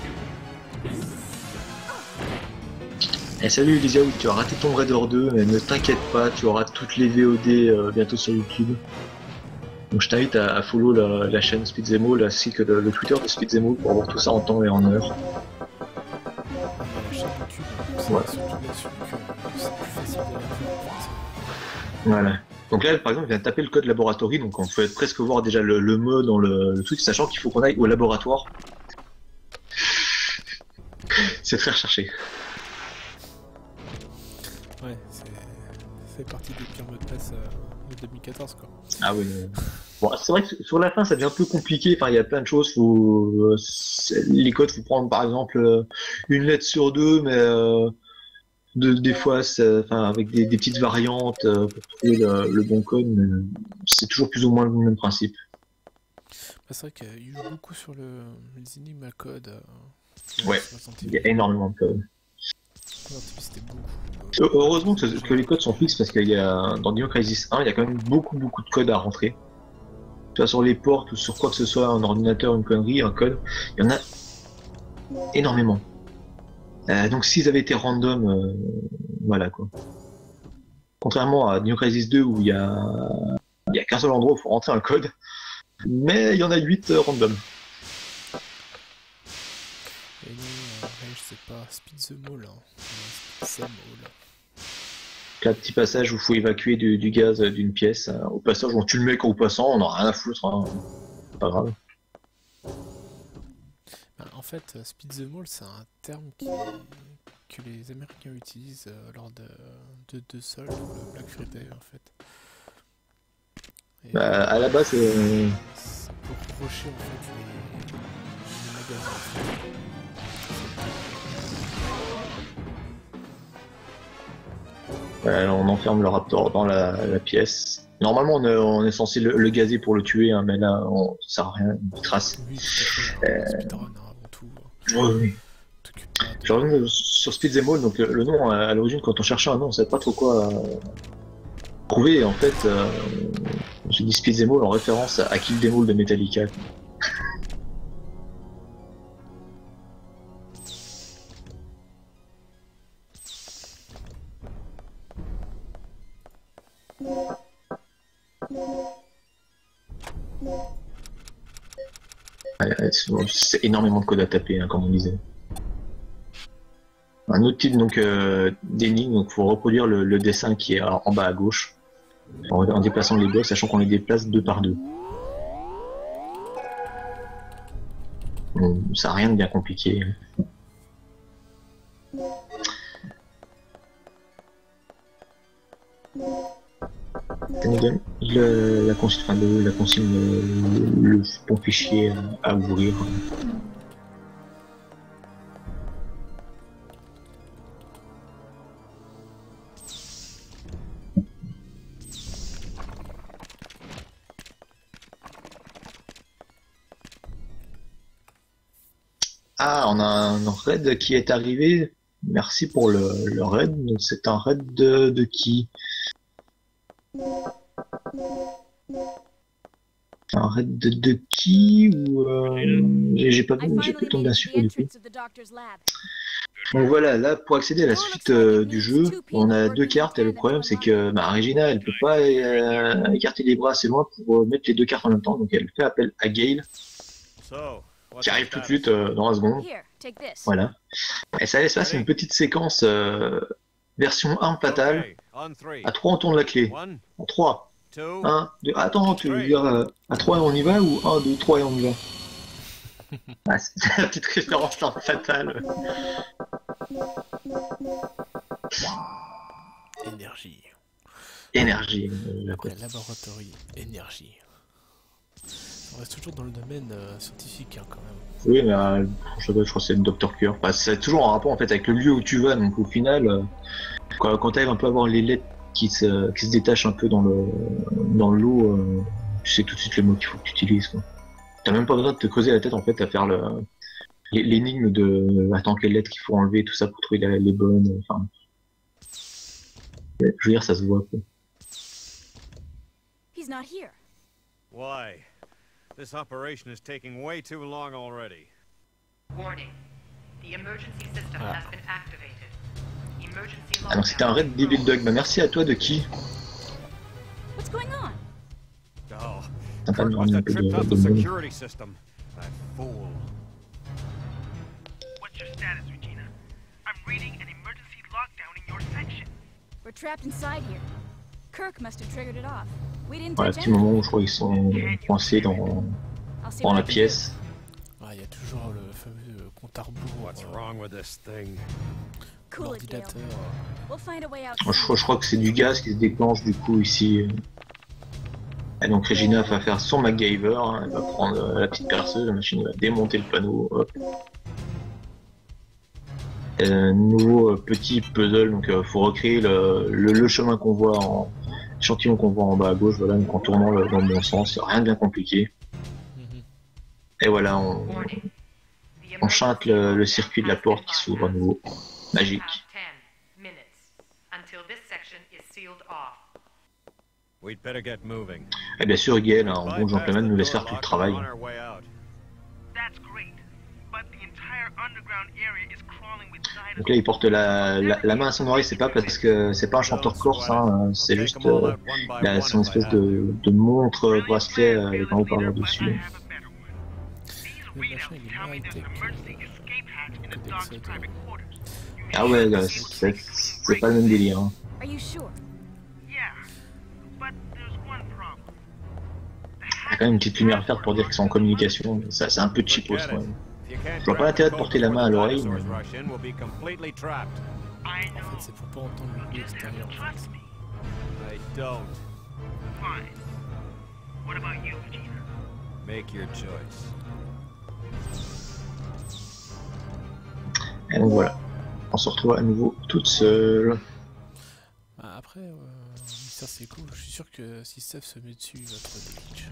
Eh salut Elysia, oui, tu as raté ton Raider 2, mais ne t'inquiète pas, tu auras toutes les VOD euh, bientôt sur YouTube. Donc je t'invite à, follow la, chaîne Speedzemo, ainsi que le, Twitter de Speedzemo pour voir tout ça en temps et en heure. Voilà. Donc là, par exemple, il vient de taper le code laboratory, donc on peut presque voir déjà le, mot dans le, le truc, sachant qu'il faut qu'on aille au laboratoire. C'est très recherché. Ouais, c'est partie des pires mots de passe euh, 2014 quoi. Ah oui. Bon, c'est vrai que sur la fin, ça devient un peu compliqué. Enfin, il y a plein de choses. Faut, euh, les codes, faut prendre par exemple euh, une lettre sur deux, mais euh, de- des fois, enfin, avec des, des petites variantes pour trouver le, le bon code. mais C'est toujours plus ou moins le même principe. Bah, c'est vrai qu'il joue beaucoup sur le, les énigmes à code. euh, Ouais, Il y a énormément de codes. Resident Evil, c'était beaucoup. Euh, Heureusement que, les codes sont fixes parce qu'il y a dans Dino Crisis 1, il y a quand même beaucoup beaucoup de codes à rentrer. Vois, sur les portes ou sur quoi que ce soit, un ordinateur, une connerie, un code, il y en a énormément. Euh, donc s'ils avaient été random, euh, voilà quoi. Contrairement à Dino Crisis 2 où il y a, il y a qu'un seul endroit où il faut rentrer un code, mais il y en a 8 random. Sais pas, Speed the Mall. Hein. Euh, Speed the Mall. Un petit passage où il faut évacuer du, du gaz euh, d'une pièce. euh, Au passage, on tue le mec au passant, on en a rien à foutre. hein. C'est Pas grave. Bah, en fait, euh, Speed the Mall, c'est un terme qui, que les Américains utilisent euh, lors de, de, de soldes le Black Friday en fait. Et, Bah, à la base, euh, c'est pour rocher en fait les, les magasins. On enferme le raptor dans la, la pièce. Normalement, on est, on est censé le, le gazer pour le tuer, hein, mais là, on, ça sert à rien, il trace. Oui, euh, Speedrun hein, euh, Oui, Je reviens sur Speed Zemo, donc le, nom, à, l'origine, quand on cherchait un nom, on savait pas trop quoi euh, trouver. Et en fait, euh, j'ai dit Speed Zemo en référence à, à Kill Them All de Metallica. C'est énormément de code à taper, hein, comme on disait. Un autre type donc euh, d'énigme, donc faut reproduire le, dessin qui est en bas à gauche, en, déplaçant les blocs, sachant qu'on les déplace deux par deux. Ça n'a rien de bien compliqué. La consigne, le- la consigne, le, bon fichier à- ouvrir. Ah, on a un raid qui est arrivé. Merci pour le, raid. C'est un raid de qui? Un raid de, de qui ou euh, j'ai- pas j'ai finally pu tomber made it dessus du coup. Donc voilà, là pour accéder à la suite euh, du jeu, on a deux cartes et le problème c'est que bah, Regina elle peut pas euh, écarter les bras assez loin pour euh, mettre les deux cartes en même temps, donc elle fait appel à Gale qui arrive tout de suite euh, dans la seconde. Here, take this. Voilà. Et ça laisse passer une petite séquence euh, version 1 fatale. À 3 on tourne la clé. One, À 3, two, 1, 2. Attends, tu veux dire euh, à 3 et on y va ou 1, 2, 3 et on y va? Ah, C'est la petite référence là fatale. énergie. Énergie. euh, la laboratory, énergie. On reste toujours dans le domaine euh, scientifique hein, quand même. Oui, mais euh, je, sais pas, je crois que c'est le Dr. Cure. Enfin, c'est toujours en rapport en fait avec le lieu où tu vas. Donc au final, euh, quand, quand tu arrives un peu à voir les lettres qui se, qui se détachent un peu dans le dans le lot, euh, tu sais tout de suite les mots qu'il faut que tu utilises. T'as même pas besoin de te creuser la tête en fait à faire l'énigme de attends quelles lettres qu'il faut enlever tout ça pour trouver la- les bonnes. Enfin, je veux dire ça se voit. Quoi. He's not here. Why? This operation is taking way too long already. Warning. The emergency system Ah. has been activated. Emergency Ah c'était un raid Devil Dog. Bah merci à toi de qui What's going on? Oh, Sympa de ramener un have peu de, tripped off de the bonus. security system. That fool. What's your status, Regina? I'm reading an emergency lockdown in your section. We're trapped inside here. Kirk must have triggered it off. We didn't Voilà, touch petit moment où je crois qu'ils sont coincés dans, dans la pièce. Ah, Il y a toujours le fameux euh, compte à rebours. What's euh, wrong with this thing? L'ordinateur. je, crois- je crois que c'est du gaz qui se déclenche du coup ici. Et donc Regina va faire son MacGyver, hein, elle va prendre euh, la petite perceuse, la machine va démonter le panneau. Hop. Euh, nouveau euh, petit puzzle, donc euh, faut recréer le, le, le chemin qu'on voit en échantillon qu'on voit en bas à gauche, voilà, donc en tournant le- dans le bon sens, rien de bien compliqué. mhm. Et voilà, on, chante le, le circuit de la porte qui s'ouvre à nouveau. Magique. Have 10 minutes until this section is sealed off. We'd better get moving. Et bien sûr, Gaël, un bon gentleman, nous laisse faire tout le travail. and on our way out. That's great. But the entire underground area is crawling with Donc là, il porte la, la, la main à son oreille, c'est pas parce que c'est pas un chanteur corse, hein, c'est We'll juste euh, son espèce de, de montre bracelet euh, avec un haut-parleur dessus. Le Ah ouais, c'est pas le même délire. Hein. Il y a quand même une petite lumière verte pour dire qu'ils sont en communication, mais ça c'est un peu cheapos quand même. Je vois pas l'intérêt de porter la main à l'oreille, mais- I En fait, c'est pour pas entendre le bruit extérieur. to en fait. trust me. I don't. Fine. What about you, Regina? Make your choice. Et donc voilà, on se retrouve à nouveau toute seule. Bah, après, euh, ça c'est cool. Je suis sûr que si Steph se met dessus, il va trouver des glitches.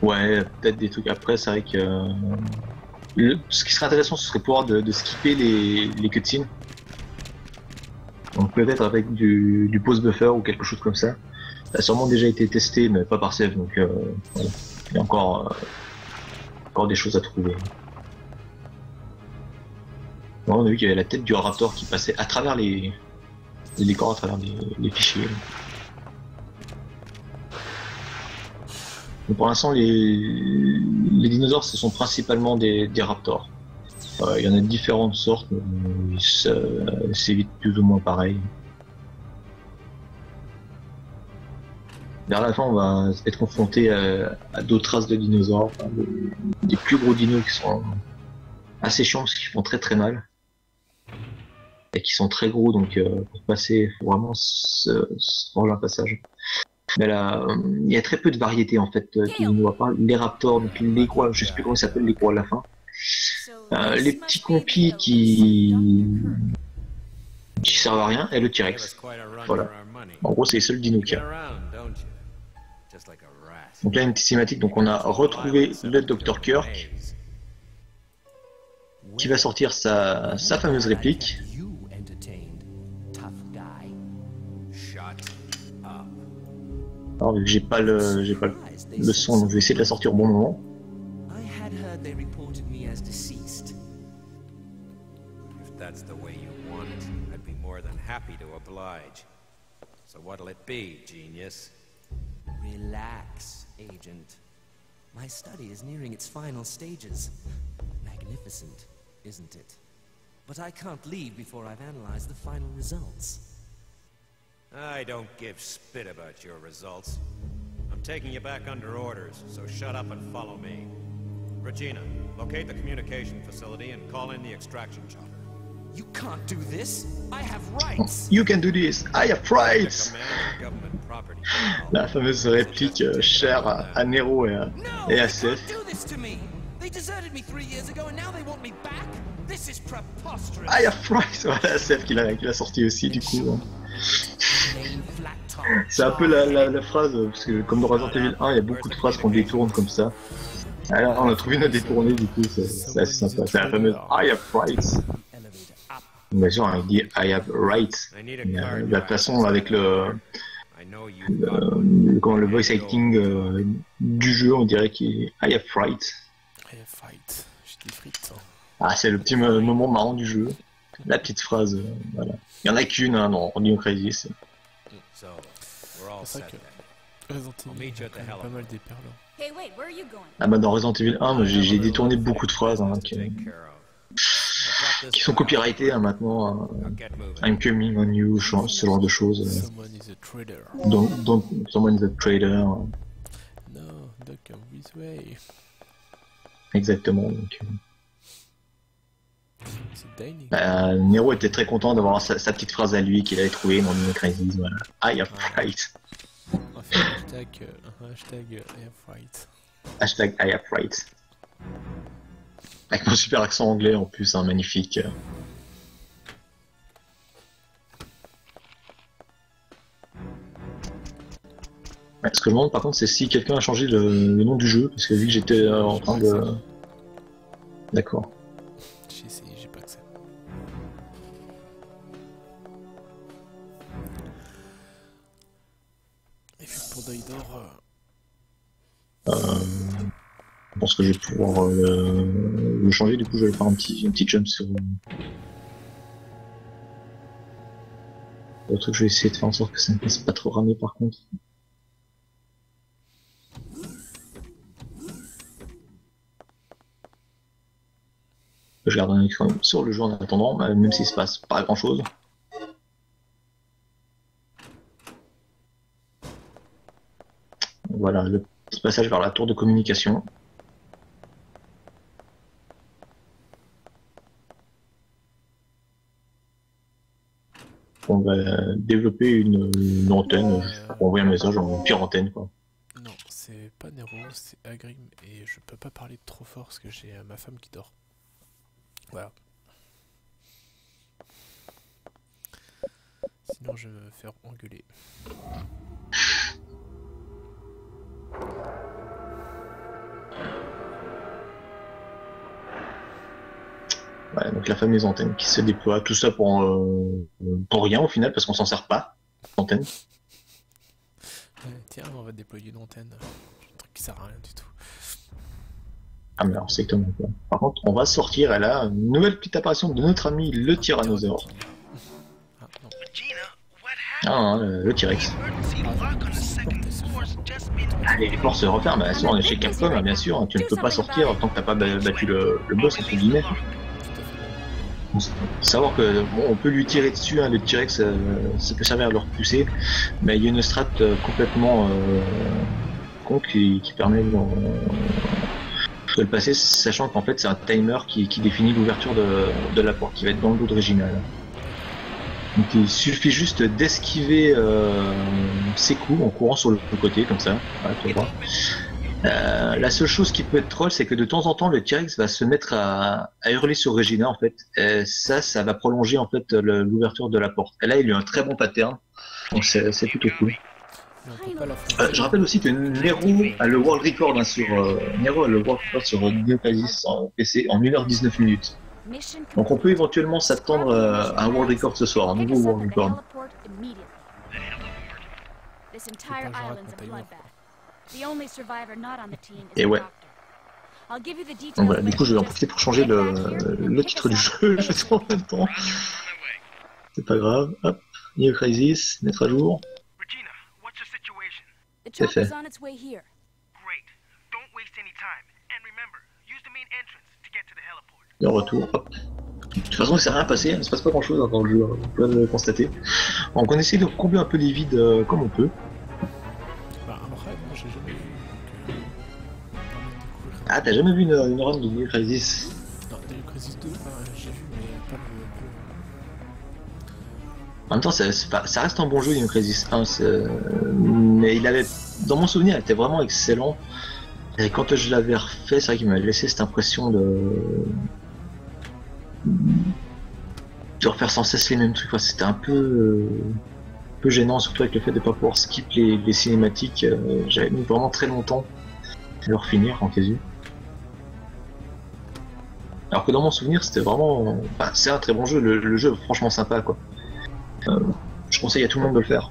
Ouais, peut-être des trucs après, c'est vrai que. euh, le- ce qui serait intéressant, ce serait pouvoir de, de skipper les, les cutscenes. Donc peut-être avec du, du pause buffer ou quelque chose comme ça. Ça a sûrement déjà été testé, mais pas par Seth, donc euh, voilà. il y a encore, euh, encore des choses à trouver. On a vu qu'il y avait la tête du Raptor qui passait à travers les, décors, à travers les, fichiers. Pour l'instant, les, dinosaures, ce sont principalement des, raptors. Euh, Il y en a différentes sortes, mais c'est vite plus ou moins pareil. Vers la fin, on va être confronté à, à d'autres races de dinosaures, des plus gros dinos qui sont assez chiants parce qu'ils font très très mal. Et qui sont très gros, donc euh, pour passer, faut vraiment se, se un passage. Mais là, euh, il y a très peu de variétés en fait euh, qui nous pas. Les raptors, donc les gros, je sais plus comment ils s'appellent les gros à la fin. Les petits compis qui qui servent à rien et le T-Rex. Voilà. En gros, c'est les seuls dinos qu'il y a. Donc là, une petite cinématique. Donc on a retrouvé le Dr Kirk qui va sortir sa, sa fameuse réplique. Alors vu que j'ai pas le j'ai pas le, le son, donc je vais essayer de la sortir au bon moment. I had heard they reported me as deceased. If that's the way you want it, I'd be more than happy to oblige. So what'll it be, genius? Relax, Agent. My study is nearing its final stages. Magnificent, isn't it? But I can't leave before I've analyzed the final results. I don't give spit about your results. I'm taking you back under orders, so shut up and follow me. Regina, locate the communication facility and call in the extraction chopper. You can't do this. I have oh, rights. You can do this, I have rights Command government property. La fameuse réplique euh, chère à, à Nero et à, et à they Seth. do this to me. They deserted me three years ago and now they want me back. This is preposterous. I have rights Voilà, Seth qui l'a qui l'a sorti aussi du coup. hein. C'est un peu la, la, la phrase, euh, parce que comme dans Resident Evil 1, il y a beaucoup de phrases qu'on détourne comme ça. Alors on a trouvé une à détourner du coup, c'est assez sympa. C'est la fameuse I have rights. Bien sûr, il dit I have rights. I euh, de driver. la façon avec le, I le, voice acting euh, du jeu, on dirait qu'il I have rights. Des frites. hein. Ah, c'est le petit mo- moment marrant du jeu. La petite phrase, euh, voilà. Il y en a qu'une hein, dans Neon Crisis. So, we're all C'est vrai que. Resident Evil, a quand même pas mal déperlants. Hey, wait, where are you going? Ah bah dans Resident Evil 1, moi, j'ai détourné beaucoup de phrases hein, qui, sont copyrightées hein, maintenant. hein. I'm coming on you, ce genre de choses. euh. Someone is a trader. Don't, don't, someone is a trader. euh, No, don't come this way. Exactement. Donc, euh, bah, Nero était très content d'avoir sa, sa petite phrase à lui qu'il avait trouvée dans Neon Crisis. Voilà. I have rights. On va faire un hashtag, euh, un hashtag euh, I have fight. Hashtag I have rights. Avec mon super accent anglais en plus, hein, magnifique. Ouais, ce que je me demande par contre, c'est si quelqu'un a changé le, le nom du jeu, parce que vu que j'étais euh, en train de. D'accord. Je pense que je vais pouvoir euh, le changer, du coup je vais faire un petit, jump sur. Le truc, je vais essayer de faire en sorte que ça ne passe pas trop ramé par contre. Je garde un écran sur le jeu en attendant, bah, même s'il se passe pas grand chose. Voilà, le petit passage vers la tour de communication. On va développer une, une antenne, juste pour envoyer un message en pire antenne quoi. non, c'est pas Nero, c'est Agrim. Et je peux pas parler trop fort parce que j'ai euh, ma femme qui dort. Voilà. Sinon, je vais me faire engueuler. Voilà, donc la fameuse antenne qui se déploie, tout ça pour, euh, pour rien au final parce qu'on s'en sert pas. Antenne. Ouais, tiens, on va déployer une antenne. Un truc qui sert à rien du tout. Ah mais alors c'est étonnant quoi. Par contre, on va sortir et là, une nouvelle petite apparition de notre ami le tyrannosaure. Ah, non. Ah, hein, le T-Rex. Emergency lock on the second floor's just been Allez, les portes se referment, est chez Capcom, hein, bien sûr, tu ne peux pas sortir tant que t'as pas ba- battu le, boss entre guillemets. Savoir que bon, on peut lui tirer dessus, hein, le T-Rex, euh, ça peut servir à le repousser, mais il y a une strat euh, complètement euh, con qui, permet de, le passer, sachant qu'en fait c'est un timer qui, définit l'ouverture de, la porte, qui va être dans le lot original. Donc il suffit juste d'esquiver euh, ses coups en courant sur le côté comme ça. Euh, la seule chose qui peut être troll, c'est que de temps en temps, le T-Rex va se mettre à, hurler sur Regina, en fait. Ça, ça va prolonger, en fait, l'ouverture de la porte. Et là, il y a un très bon pattern. Donc, c'est plutôt cool. Euh, je rappelle aussi que Nero a le world record hein, sur, euh, a le world record sur Neocasis en PC en 1h19 minutes. Donc, on peut éventuellement s'attendre euh, à un world record ce soir, un nouveau world record. Et ouais. Donc voilà, du coup, je vais en profiter pour changer le, titre du jeu, je en même temps. C'est pas grave. Hop, Neo Crisis, mettre à jour. C'est fait. on its way here. Great. Don't waste any time. And remember, use the main entrance to get to the retour, hop. De toute façon, il s'est rien passé, il ne se passe pas grand chose dans le jeu, hein, on peut le constater. Donc on essaie de combler un peu les vides euh, comme on peut. Bah, après, moi j'ai jamais vu. Euh. Ah, t'as jamais vu une, une run de Neo Crisis? Non, Dino Crisis 2, bah, j'ai vu, mais pas le, En même temps, ça, c'est pas- ça reste un bon jeu, Dino Crisis 1, c'est- mais il avait, dans mon souvenir, il était vraiment excellent. Et quand je l'avais refait, c'est vrai qu'il m'avait laissé cette impression de de refaire sans cesse les mêmes trucs. C'était un peu, euh, un peu gênant, surtout avec le fait de ne pas pouvoir skip les, les cinématiques. Euh, J'avais mis vraiment très longtemps à le refinir en quasi. Alors que dans mon souvenir, c'était vraiment, enfin, c'est un très bon jeu. Le, le jeu est franchement sympa, quoi. Euh, je conseille à tout le monde de le faire.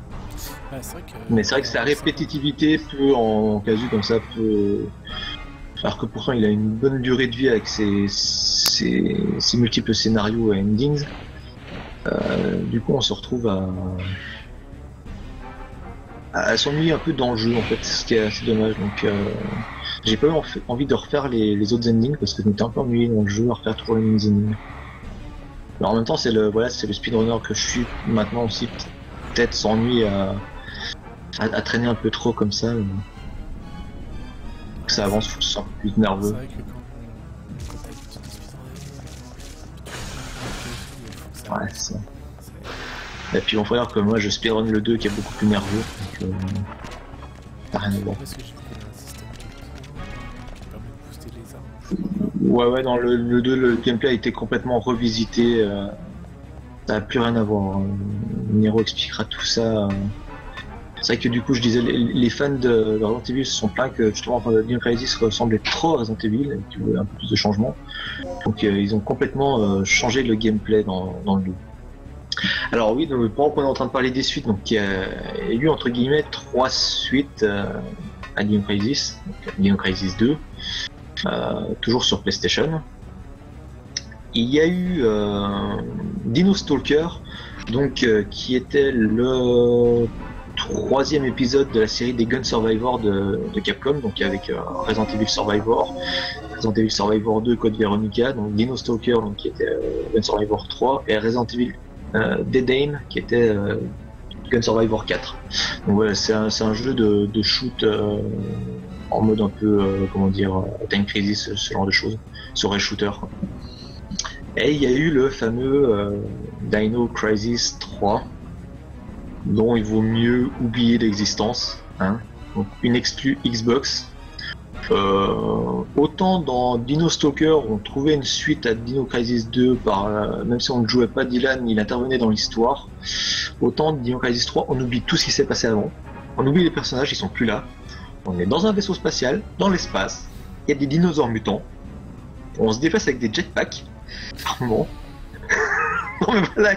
Ouais, c'est vrai que. Mais c'est vrai que sa répétitivité peut en casu comme ça peut. Alors que pourtant il a une bonne durée de vie avec ses, ses, ses multiples scénarios et endings. Euh, du coup on se retrouve à, à, s'ennuyer un peu dans le jeu en fait, ce qui est assez dommage. Donc euh, j'ai pas envie de refaire les, autres endings parce que je m'étais un peu ennuyé dans le jeu à refaire toujours les endings. Mais en même temps c'est le voilà c'est le speedrunner que je suis maintenant aussi peut-être s'ennuie à, à, traîner un peu trop comme ça. Que ça avance, faut que un peu plus nerveux. Ouais, ça. Et puis on faut dire que moi je speedrun le 2 qui est beaucoup plus nerveux. Donc, euh, rien à voir. Ouais, ouais, dans le, le 2, le gameplay a été complètement revisité. euh, ça n'a plus rien à voir. hein. Nero expliquera tout ça. euh. C'est vrai que du coup, je disais, les, fans de, de Resident Evil se sont plaints que justement Dino Crisis ressemblait trop à Resident Evil et qu'ils voulaient un peu plus de changement. Donc euh, ils ont complètement euh, changé le gameplay dans, le 2. Alors oui, donc, pendant est en train de parler des suites, donc il y a, eu entre guillemets trois suites euh, à Dino Crisis, donc, Dino Crisis 2, euh, toujours sur PlayStation. Il y a eu Dino Stalker, donc qui était le troisième épisode de la série des Gun Survivor de, Capcom, donc avec euh, Resident Evil Survivor, Resident Evil Survivor 2, Code Veronica, donc Dino Stalker, donc qui était euh, Gun Survivor 3, et Resident Evil euh, Dead Aim, qui était euh, Gun Survivor 4. Donc voilà, c'est un, jeu de, de shoot en mode un peu, comment dire, Time Crisis, ce, genre de choses, sur un shooter. Et il y a eu le fameux Dino Crisis 3, dont il vaut mieux oublier l'existence. Hein. Une exclue Xbox. Euh, autant dans Dino Stalker, on trouvait une suite à Dino Crisis 2, par, euh, même si on ne jouait pas Dylan, il intervenait dans l'histoire. Autant Dino Crisis 3, on oublie tout ce qui s'est passé avant. On oublie les personnages, ils sont plus là. On est dans un vaisseau spatial, dans l'espace. Il y a des dinosaures mutants. On se déplace avec des jetpacks. Par voilà,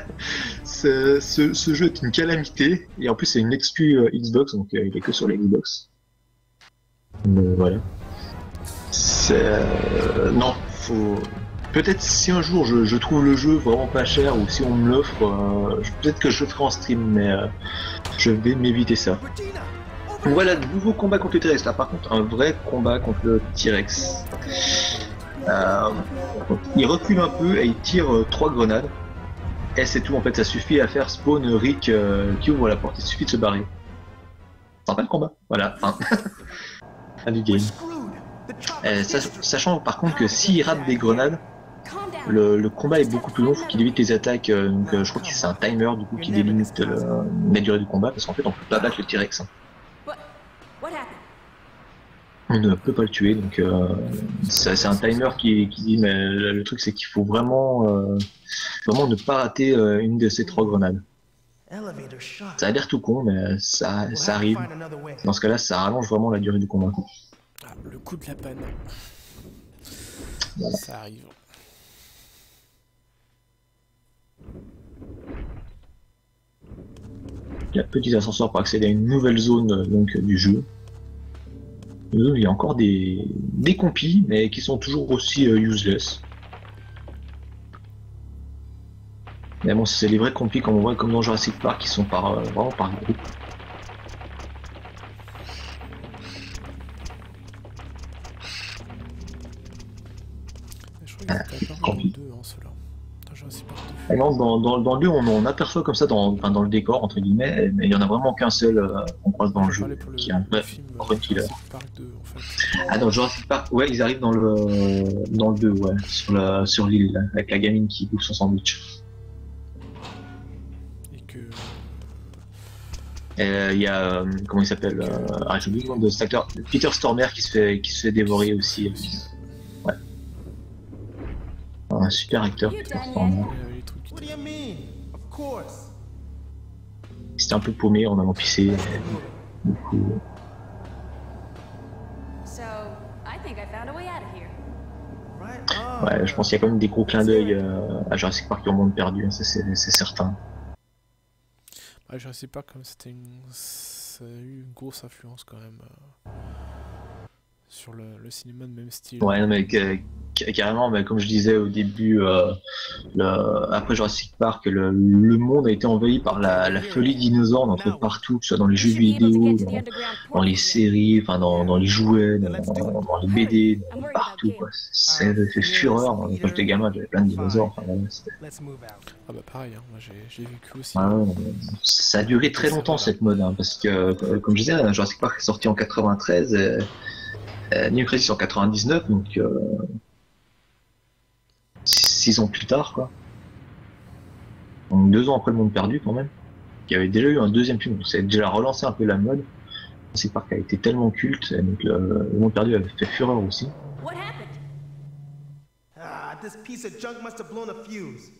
ce, jeu est une calamité. Et en plus, c'est une exclu Xbox, donc euh, il est que sur les Xbox. Voilà. Euh, non, faut. Peut-être si un jour je, trouve le jeu vraiment pas cher ou si on me l'offre, euh, peut-être que je le ferai en stream, mais euh, je vais m'éviter ça. Voilà, nouveau combat contre le T-Rex. Là, par contre, un vrai combat contre le T-Rex. Il recule un peu et il tire trois grenades. Et c'est tout, en fait, ça suffit à faire spawn Rick euh, qui ouvre la porte. Il suffit de se barrer. Sympa le combat. Voilà, fin. fin du game. Euh, sach- sachant par contre que s'il rate des grenades, le, le combat est beaucoup plus long, faut qu'il évite les attaques. euh, donc, euh, je crois que c'est un timer du coup qui délimite la durée du combat parce qu'en fait on peut pas battre le T-Rex. hein. On ne peut pas le tuer donc euh, c'est un timer qui, qui dit mais le, le truc c'est qu'il faut vraiment euh, vraiment ne pas rater euh, une de ces trois grenades. Ça a l'air tout con mais ça, arrive. Dans ce cas-là ça rallonge vraiment la durée du combat. Ah, le coup de la panne. Voilà. Ça arrive. Il y a un petit ascenseur pour accéder à une nouvelle zone euh, donc, euh, du jeu. Il y a encore des, des compis, mais qui sont toujours aussi euh, useless. Mais bon, c'est les vrais compis comme on voit comme dans Jurassic Park qui sont par, euh, vraiment par groupe. Je crois qu'il Jurassic Park 2. Et non, dans, dans, dans le 2, on en aperçoit comme ça dans, dans le décor, entre guillemets, mais il y en a vraiment qu'un seul euh, qu'on croise dans le Je jeu. le, qui est un vrai film euh, killer. Jurassic Park 2, en fait. Ah, dans Jurassic Park, ouais, ils arrivent dans le, dans le 2, ouais, sur la, sur l'île, avec la gamine qui bouffe son sandwich. Et que Euh, Il y a, euh, comment il s'appelle Ah, j'ai oublié le nom de cet acteur. Peter Stormer qui se fait, qui se fait dévorer aussi. Ouais. Un super acteur, Peter Stormer. Les trucs qui What do you mean? Of course. C'était un peu paumé en allant pisser. Du coup, So, I think I found a way out of here. Right on. ouais, je pense qu'il y a quand même des gros clins d'œil euh, à Jurassic Park et au monde perdu, hein, c'est certain. Je sais pas comme c'était une... ça a eu une grosse influence quand même euh, sur le, le cinéma de même style. Ouais, non, mais ca- ca- carrément, mais comme je disais au début, euh, le- après Jurassic Park, le, le monde a été envahi par la, la folie dinosaure un peu partout, que ce soit dans les jeux vidéo, dans, les séries, enfin dans, dans les jouets, dans, dans les BD, partout. Ça fait fureur. hein. Quand j'étais gamin, j'avais plein de dinosaures. Enfin. Ah bah pareil, hein, moi j'ai vécu aussi. Ah ça a duré très longtemps cette mode, hein, parce que, euh, comme je disais, Jurassic Park est sorti en 93, et, euh, New Crisis en 99, donc euh, six, ans plus tard, quoi. Donc deux ans après le monde perdu, quand même. Il y avait déjà eu un deuxième film, donc ça a déjà relancé un peu la mode. Jurassic Park a été tellement culte, et donc le, le monde perdu avait fait fureur aussi. What happened? Ah, this piece of junk must have blown a fuse.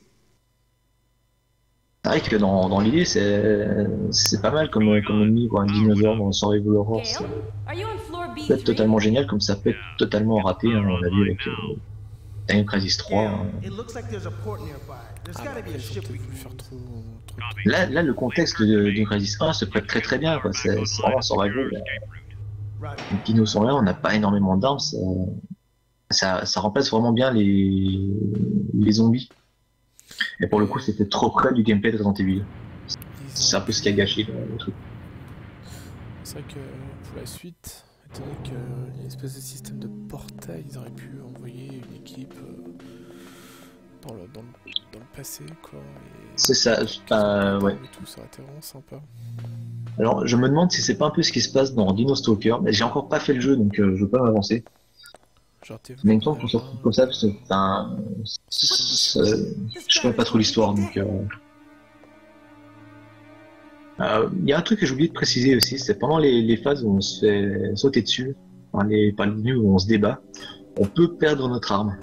C'est vrai que dans, dans l'idée, c'est c'est pas mal comme, comme ennemi, quoi, un dinosaure dans Survival Horror. Floor peut être B3? totalement génial comme ça peut être totalement raté, hein, on l'a vu avec euh, Time Crisis 3. Yeah, hein. it looks like there's a port nearby. There's Ah, Là, là, le contexte de Crisis 1 se prête très très bien, quoi. C'est vraiment Survival. Right. Les dinos sont là, on n'a pas énormément d'armes, ça, ça, ça remplace vraiment bien les, les zombies. Et pour le coup, c'était trop près du gameplay de Resident Evil. C'est un peu ce qui a gâché le, le truc. C'est vrai que pour la suite, étant donné qu'il y a une espèce de système de portail, ils auraient pu envoyer une équipe euh, dans, le, dans, le, dans le passé, quoi. C'est ça, euh, ouais. Tout, ça aurait été vraiment sympa. Alors, je me demande si c'est pas un peu ce qui se passe dans Dino Stalker. Mais J'ai encore pas fait le jeu, donc euh, je veux pas m'avancer. En même temps, qu'on se retrouve comme ça, parce que, enfin, je connais pas trop l'histoire, donc. Euh, euh, Il y a un truc que j'ai oublié de préciser aussi, c'est pendant les, les phases où on se fait sauter dessus, par les, par les où on se débat, on peut perdre notre arme.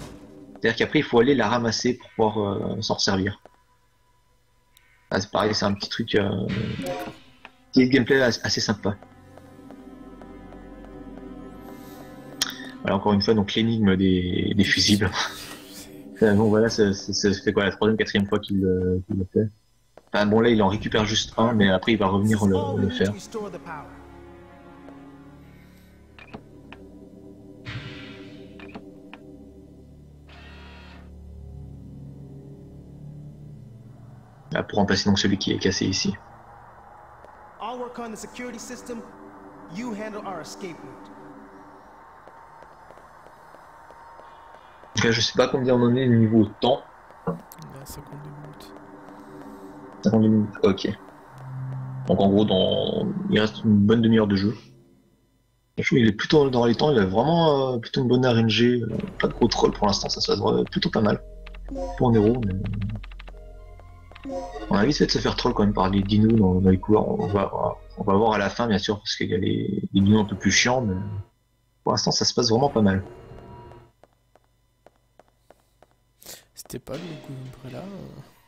C'est-à-dire qu'après, il faut aller la ramasser pour pouvoir euh, s'en servir. Ah, c'est pareil, c'est un petit truc euh, qui est de gameplay assez sympa. Voilà, encore une fois, donc l'énigme des, des fusibles. Euh, bon, voilà, ça, fait quoi la troisième, quatrième fois qu'il qu'il le fait. Enfin, bon, là, il en récupère juste un, mais après, il va revenir le, faire. Là, pour remplacer donc celui qui est cassé ici. I'll work on the security system. You handle our escape route. En tout cas, je sais pas combien on en est niveau temps. On a 52 minutes. 52 minutes, ok. Donc en gros, dans... il reste une bonne demi-heure de jeu. Qu'il est plutôt dans les temps, il a vraiment euh, plutôt une bonne RNG, euh, pas de gros troll pour l'instant, ça se passe plutôt pas mal. Pour un héros, mais... On a vite fait de se faire troll quand même par les dinos dans, les couloirs, on va, voir à la fin bien sûr, parce qu'il y a les, dinos un peu plus chiants, mais pour l'instant ça se passe vraiment pas mal. C'était pas le Umbrella euh, sur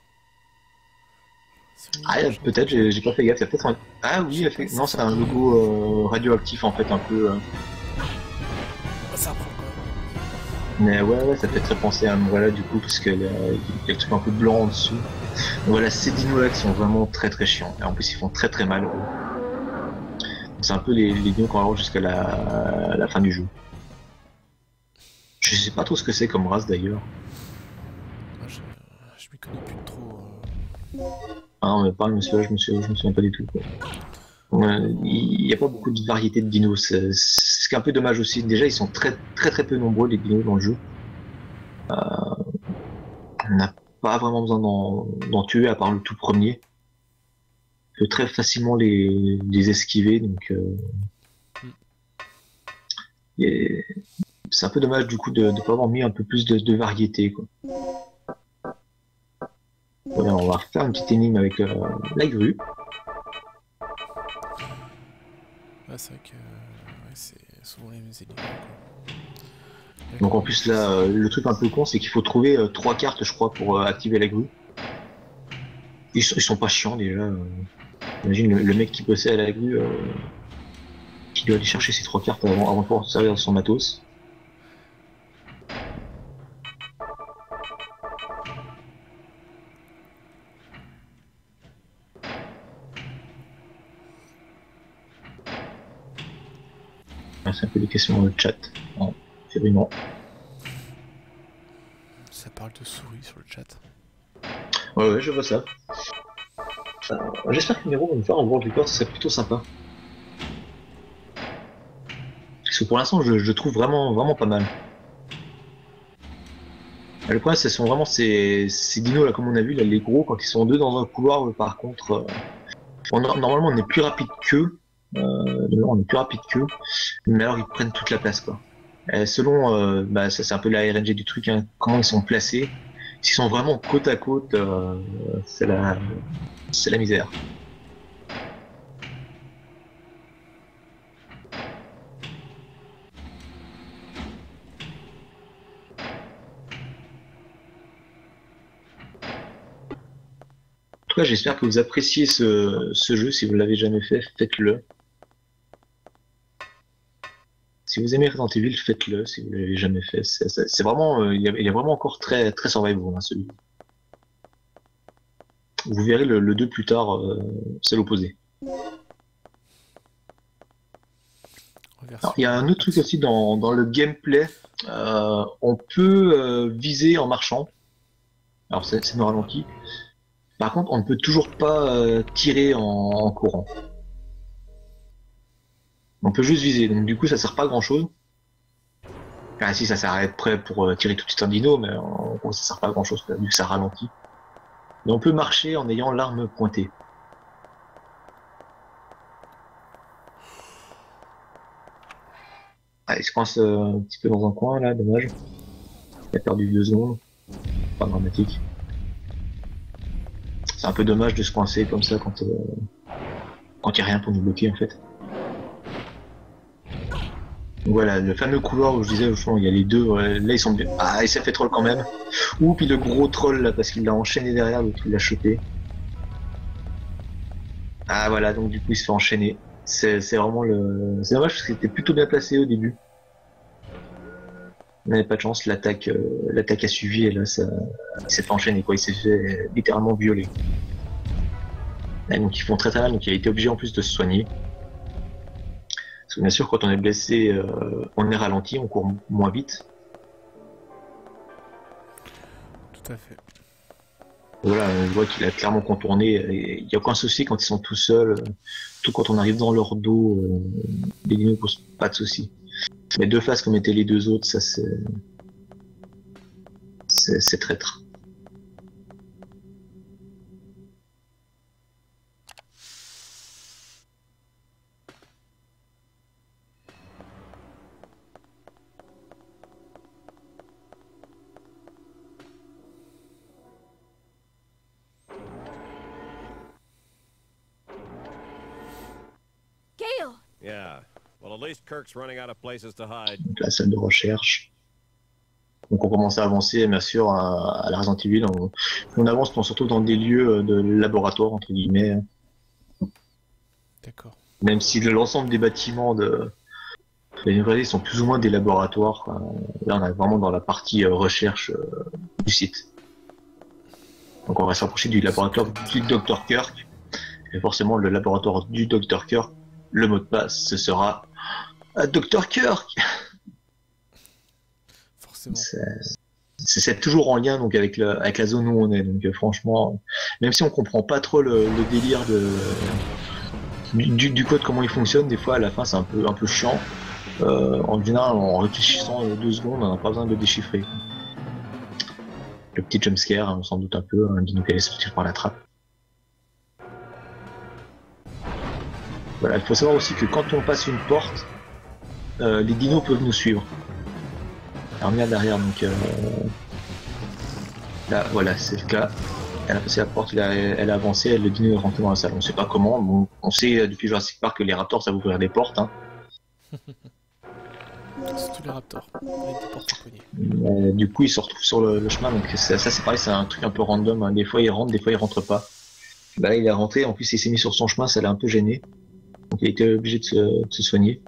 Ah, non peut-être, j'ai j'ai pas fait gaffe, il y a peut-être un... Ah oui, effectivement, non, c'est un logo euh, radioactif en fait, un peu... euh, Ah. Mais ouais, ouais, ça fait très penser à voilà du coup, parce qu'il y a il y a le truc un peu blanc en dessous. Donc voilà, ces dinos là qui sont vraiment très très chiants. Et en plus, ils font très très mal. C'est un peu les, les dinos qu'on va avoir jusqu'à la, la fin du jeu. Je sais pas trop ce que c'est comme race d'ailleurs. Ah mais celui-là, je pas du tout. Il n'y a pas beaucoup de variété de dinos. Ce qui est un peu dommage aussi. Déjà, ils sont très très peu nombreux les dinos dans le jeu. Euh, on n'a pas vraiment besoin d'en tuer à part le tout premier. On peut très facilement les, esquiver, euh, c'est un peu dommage du coup de ne pas avoir mis un peu plus de, variété. On va refaire une petite énigme avec euh, la grue. Ah, c'est vrai que ouais, c'est souvent les mêmes énigmes. quoi. Donc en plus là, euh, le truc un peu con, c'est qu'il faut trouver euh, trois cartes, je crois, pour euh, activer la grue. Ils sont, ils sont pas chiants déjà. euh. Imagine le, le mec qui possède la grue, euh, qui doit aller chercher ces trois cartes avant, avant de pouvoir se servir son matos. Un peu des questions dans le chat. Non. Ça parle de souris sur le chat. Ouais, ouais, je vois ça. Euh, J'espère que Nero va me faire un World Record, ce serait plutôt sympa. Parce que pour l'instant, je, je le trouve vraiment, vraiment pas mal. Le problème, ce sont vraiment ces, ces dinos là, comme on a vu, là, les gros, quand ils sont deux dans un couloir, euh, par contre, euh, normalement, on est plus rapide qu'eux. Euh, on est plus rapide qu'eux. Mais alors, ils prennent toute la place, quoi. Selon, euh, bah, ça c'est un peu la RNG du truc, hein, comment ils sont placés. S'ils sont vraiment côte à côte, euh, c'est la, la misère. En tout cas, j'espère que vous appréciez ce, ce jeu. Si vous l'avez jamais fait, faites-le. Si vous aimez Resident Evil, faites-le. Si vous l'avez jamais fait, c'est vraiment, euh, il y, a, il y a vraiment encore très très survival hein, celui. Vous verrez le, le 2 plus tard, euh, c'est l'opposé. Il y a un autre truc aussi dans, dans le gameplay. Euh, on peut euh, viser en marchant. Alors c'est nos ralenti. Par contre, on ne peut toujours pas euh, tirer en, en courant. On peut juste viser. Donc du coup, ça sert pas à grand chose. Enfin, si ça sert à être prêt pour euh, tirer tout de suite un dino, mais en gros, ça sert pas à grand chose vu que ça ralentit. Mais on peut marcher en ayant l'arme pointée. Ah, il se coince euh, un petit peu dans un coin là, dommage. Il a perdu deux secondes. Pas dramatique. C'est un peu dommage de se coincer comme ça quand euh, quand il n'y a rien pour nous bloquer en fait. Voilà, le fameux couloir où je disais, au fond, il y a les deux, ouais, là ils sont bien. Ah, il s'est fait troll quand même. Ou puis le gros troll là, parce qu'il l'a enchaîné derrière, donc il l'a chopé. Ah voilà, donc du coup il se fait enchaîner. C'est vraiment le. C'est dommage parce qu'il était plutôt bien placé au début. Il n'avait pas de chance, l'attaque euh, l'attaque a suivi et là ça il s'est fait enchaîner quoi, il s'est fait euh, littéralement violer. Et donc ils font très très mal, donc il a été obligé en plus de se soigner. Parce que bien sûr quand on est blessé, euh, on est ralenti, on court moins vite. Tout à fait. Voilà, on voit qu'il a clairement contourné. Il n'y a aucun souci quand ils sont tout seuls. Tout quand on arrive dans leur dos, euh, les dinos posent pas de souci. Mais deux faces comme étaient les deux autres, ça c'est. C'est c'est traître. La salle de recherche. Donc on commence à avancer, bien sûr, à, à la Resident Evil. On, on avance dans- surtout dans des lieux euh, de laboratoire, entre guillemets. D'accord. même si le- l'ensemble des bâtiments de nouvelles sont plus ou moins des laboratoires. quoi. Là, on est vraiment dans la partie euh, recherche euh, du site. Donc, on va s'approcher du laboratoire du Dr Kirk. Et forcément, le laboratoire du Dr Kirk, le mot de passe, ce sera ah, Dr Kirk. Forcément. C'est- toujours en lien donc avec, la zone où on est. Donc, euh, franchement, même si on comprend pas trop le, le délire de du, code comment il fonctionne, des fois à la fin c'est un peu un peu chiant. Euh, en général, en réfléchissant euh, deux secondes, on n'a pas besoin de le déchiffrer. Le petit jumpscare, hein, on s'en doute un peu, un dino qui allait sortir par la trappe. Voilà, il faut savoir aussi que quand on passe une porte, euh, les dinos peuvent nous suivre. Alors, regarde derrière, donc euh, là, voilà, c'est le cas. Elle a passé la porte, elle a, elle a avancé, elle, le dino est rentré dans la salle. On sait pas comment. Bon, on sait euh, depuis Jurassic Park que les raptors savent ouvrir des portes. Hein. C'est tous les raptors. Avec des portes à cogner. Euh, du coup, ils se retrouvent sur le, le chemin. Donc ça, ça, c'est pareil, c'est un truc un peu random. hein. Des fois, il rentre, des fois, il rentre pas. Bah, là, il est rentré. En plus, il s'est mis sur son chemin. Ça l'a un peu gêné. Donc, il a été obligé de se, de se soigner.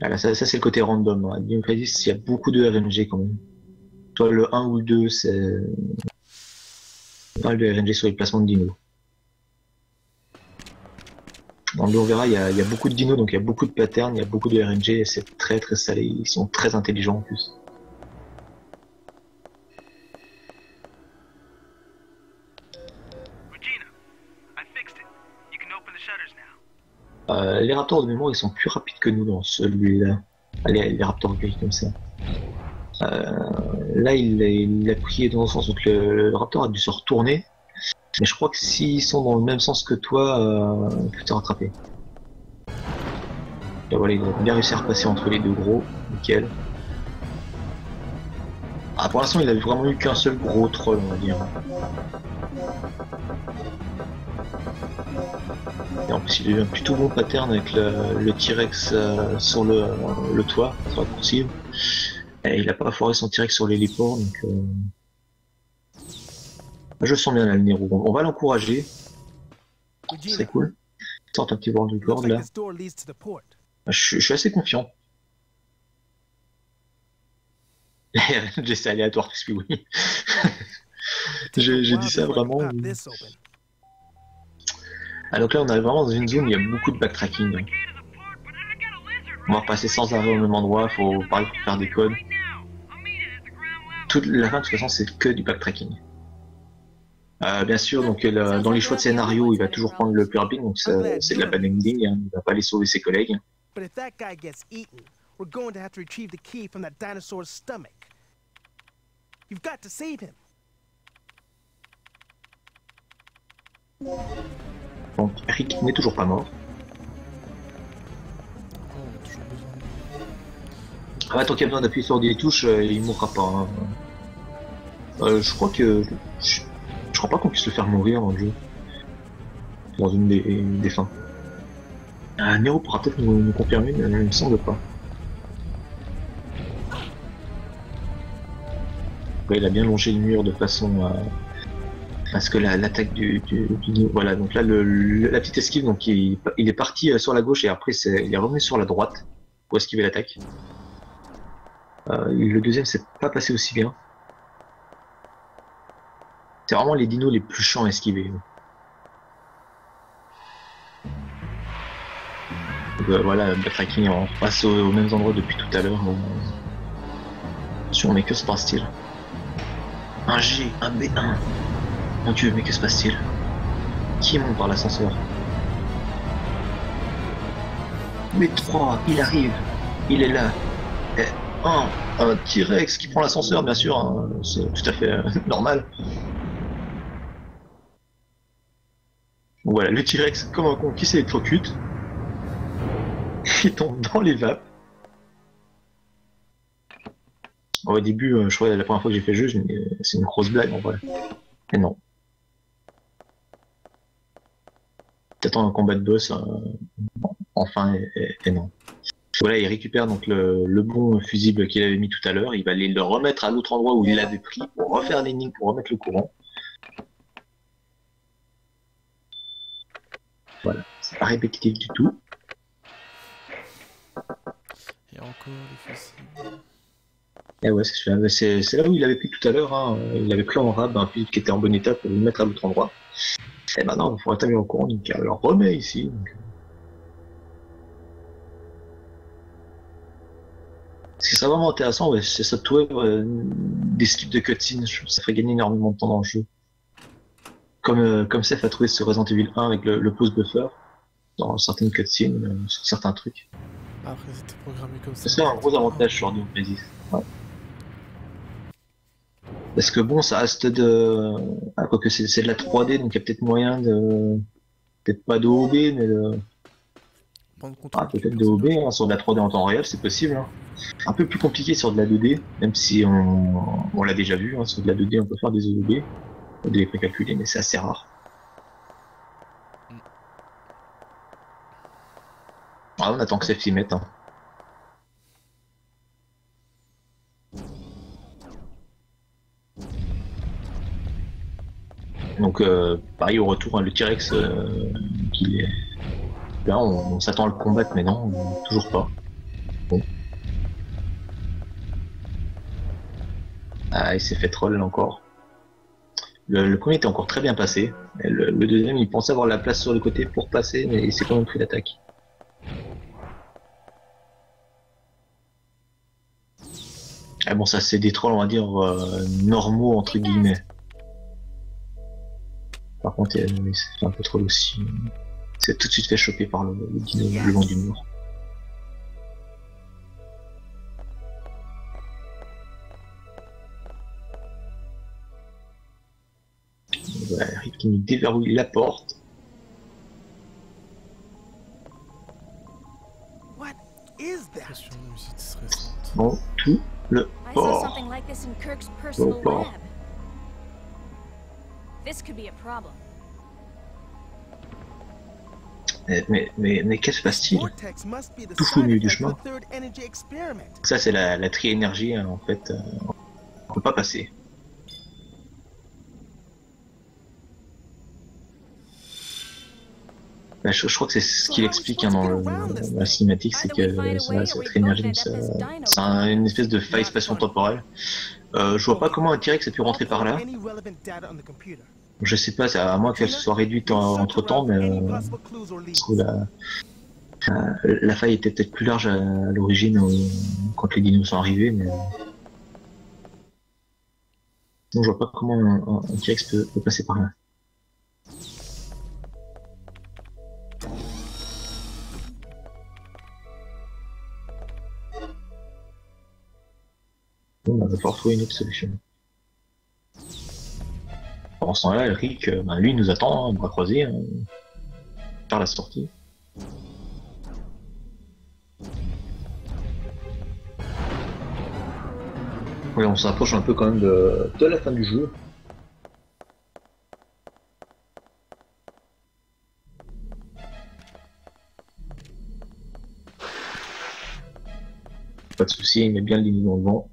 Voilà, ça, ça c'est le côté random. Hein. Dino Crisis, il y a beaucoup de RNG quand même. Toi, le 1 ou le 2, c'est pas mal de RNG sur les placements de dinos. Dans le 2, on verra, il y, a, il y a beaucoup de dinos, donc il y a beaucoup de patterns, il y a beaucoup de RNG, et c'est très très salé. Ils sont très intelligents en plus. Euh, les raptors de mémoire, ils sont plus rapides que nous dans celui-là. Les, les raptors gris comme ça. Euh, là, il, a pris dans le sens, donc le, raptor a dû se retourner. Mais je crois que s'ils sont dans le même sens que toi, euh, il peut te rattraper. Et voilà, il a bien réussi à repasser entre les deux gros. Nickel. Ah, pour l'instant, il a vraiment eu qu'un seul gros troll, on va dire. Et en plus, il a eu un plutôt bon pattern avec le, le T-Rex euh, sur le, le toit, sur la coursive. Et il a pas foiré son T-Rex sur l'héliport, donc... Euh... Je sens bien là, le Nero. On va l'encourager, c'est cool. Il sort un petit world looks record like là. this door leads to the port. Je, je suis assez confiant. J'essaie aléatoire parce que oui. J'ai dit ça vraiment. Open. Ah, donc là, on est vraiment dans une zone où il y a beaucoup de backtracking. On va repasser sans arrêt au même endroit, faut pareil faut faire des codes. Toute la fin, de toute façon, c'est que du backtracking. Euh, bien sûr, donc le- dans les choix de scénario, il va toujours prendre le plus rapide, donc ça- c'est de la bad ending. hein. Il va pas aller sauver ses collègues. But if that guy gets eaten, we're going to have to retrieve the key from that dinosaur's stomach. You've got to save him. Donc Rick n'est toujours pas mort. Ah tant qu'il y a besoin d'appuyer sur des touches, euh, il mourra pas. hein. Euh, je crois que. Je, crois pas qu'on puisse le faire mourir dans le jeu. Dans une des, des fins. Ah, Nero pourra peut-être nous, confirmer, mais il me semble pas. Il a bien longé le mur de façon à. Parce que la- l'attaque du, du, Voilà, donc là, le, la petite esquive, donc il, est parti euh, sur la gauche et après il est revenu sur la droite pour esquiver l'attaque. Euh, le deuxième, c'est pas passé aussi bien. C'est vraiment les dinos les plus chiants à esquiver. Donc, euh, voilà, backtracking, on passe aux, aux mêmes endroits depuis tout à l'heure. Attention, mais que se passe-t-il Un G, un B1. Mon dieu, mais que se passe-t-il? Qui monte par l'ascenseur? Mais 3, il arrive. Il est là. Eh, un, un T-Rex qui prend l'ascenseur, bien sûr, hein, c'est tout à fait euh, normal. Voilà, le T-Rex, comme un con qui s'électrocute, il tombe dans les vapes. Au début, euh, je crois la première fois que j'ai fait le jeu, euh, c'est une grosse blague en vrai. Mais non. T'attends un combat de boss, enfin, et, non. Voilà, il récupère donc le, bon fusible qu'il avait mis tout à l'heure. Il va aller le remettre à l'autre endroit où il l'avait pris pour refaire l'énigme, pour remettre le courant. Voilà, c'est pas répétitif du tout. Et encore fusibles. Et ouais, c'est celui-là. c'est c'est là où il avait pris tout à l'heure. Hein. Il avait pris en rab un fusible qui était en bon état pour le mettre à l'autre endroit. Et maintenant, il faut rétablir le courant, donc il le remet ici. donc. Ce qui serait vraiment intéressant, ouais, c'est ça de trouver euh, des skips de cutscenes. Ça ferait gagner énormément de temps dans le jeu. Comme, euh, comme Seth a trouvé ce Resident Evil 1 avec le, le pause buffer dans certaines cutscenes, euh, sur certains trucs. Après, c'était programmé comme ça. C'est un gros avantage sur Crisis. Ouais. Parce que bon, ça reste de. Ah, quoique c'est c'est de la 3D, donc il y a peut-être moyen de. Peut-être pas de OB, mais de. Ah, peut-être de personnage. OB, hein, sur de la 3D en temps réel, c'est possible. hein. Un peu plus compliqué sur de la 2D, même si on, on l'a déjà vu, hein, sur de la 2D on peut faire des OB, des précalculés, mais c'est assez rare. Ah, on attend que ça s'y mette. Hein. Donc, euh, pareil au retour, hein, le T-Rex, euh, qu'il est... là, on, s'attend à le combattre, mais non, toujours pas. Bon. Ah, il s'est fait troll encore. Le, premier était encore très bien passé. Le deuxième, il pensait avoir la place sur le côté pour passer, mais il s'est quand même pris l'attaque. Ah bon, ça c'est des trolls, on va dire, euh, normaux, entre guillemets. Par contre, il s'est fait un peu troll aussi. Il s'est tout de suite fait choper par le, le dino le long du mur. Voilà, Rick qui nous déverrouille la porte. Bon, tout le I saw port. something like this in Kirk's personal port. Lab. This could be a problem. Mais, mais, mais, qu'est-ce qui se passe-t-il? Vortex must be the Tout fout au milieu du chemin. the third energy experiment. Ça, c'est la, la tri-énergie, hein, en fait. euh, on peut pas passer. Bah, je, je crois que c'est ce qu'il explique hein, dans le- la cinématique, c'est que ça, cette tri-énergie, ça- c'est un- une espèce de faille spatio-temporelle. Euh, je vois pas comment un T-Rex a pu rentrer par là. Je sais pas, c'est à moins qu'elle se soit réduite entre temps, mais euh, la, faille était peut-être plus large à, l'origine euh, quand les dinos sont arrivés, mais. Sinon, je vois pas comment un, un- T-Rex peut, passer par là. Bah, on va falloir trouver une autre solution. Pendant ce temps-là, Eric, euh, bah, lui, nous attend, hein, bras croisés, hein, vers la sortie. Oui, on s'approche un peu quand même de, de la fin du jeu. Pas de souci, il met bien le ligne dans le vent.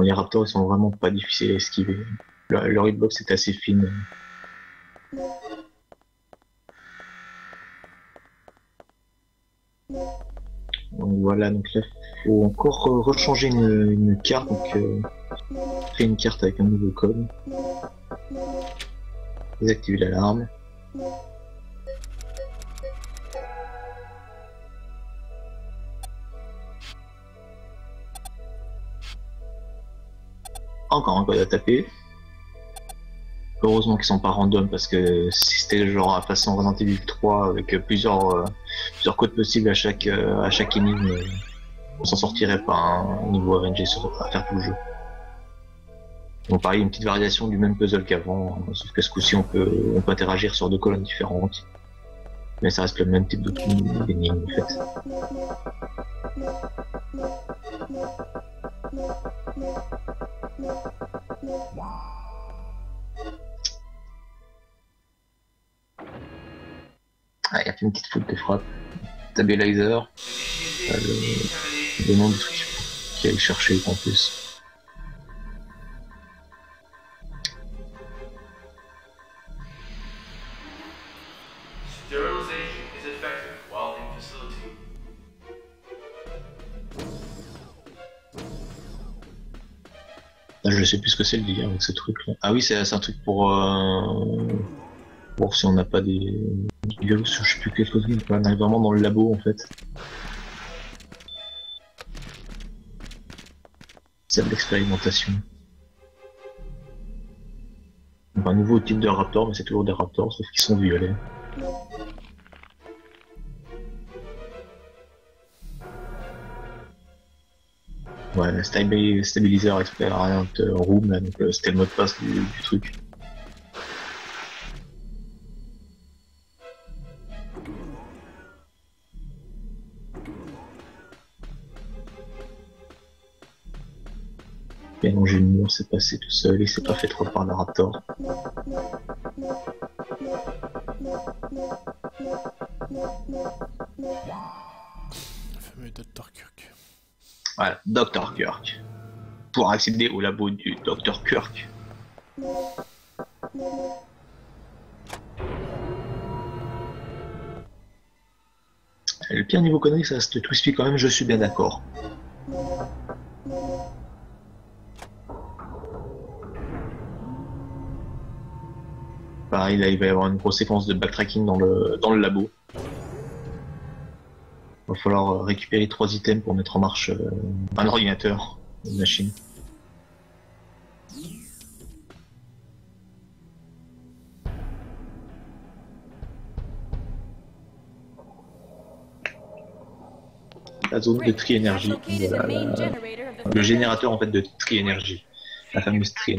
Les raptors ils sont vraiment pas difficiles à esquiver. Leur, hitbox est assez fine. Voilà, donc là, faut encore rechanger une, une carte, donc euh, créer une carte avec un nouveau code. Désactiver l'alarme. Encore un code à taper. Heureusement qu'ils sont pas random parce que si c'était genre à façon Resident Evil 3 avec plusieurs, euh, plusieurs codes possibles à chaque, euh, à chaque énigme, euh, on s'en sortirait pas un niveau RNG sur, à faire tout le jeu. Donc pareil, une petite variation du même puzzle qu'avant, hein, sauf que ce coup-ci on peut, on peut interagir sur deux colonnes différentes. Mais ça reste le même type de- d'énigme en fait. Une petite faute de frappe. Stabilizer. Pas le, nom du truc qu'il allait chercher en plus. Ah, je sais plus ce que c'est le délire avec ce truc là. Ah oui, c'est un truc pour euh, voir si on n'a pas des je sais plus quelque chose. On est vraiment dans le labo en fait. C'est de l'expérimentation. Un nouveau type de raptor, mais c'est toujours des raptors, sauf qu'ils sont violets. Ouais, stabi- stabilizer expert room, là, donc euh, c'était le mot de passe du truc. Mélanger le mur, c'est passé tout seul, il s'est pas fait trop par le raptor. Le fameux Dr. Kirk. Voilà, Dr. Kirk. Pour accéder au labo du Dr. Kirk. Le pire niveau connerie, ça reste Twisty quand même, je suis bien d'accord. Pareil, là, il va y avoir une grosse séquence de backtracking dans le, dans le labo. Il va falloir euh, récupérer trois items pour mettre en marche euh, un ordinateur, une machine. La zone de tri énergie, Located the la- main la- generator of the le générateur en fait de tri énergie, la fameuse tri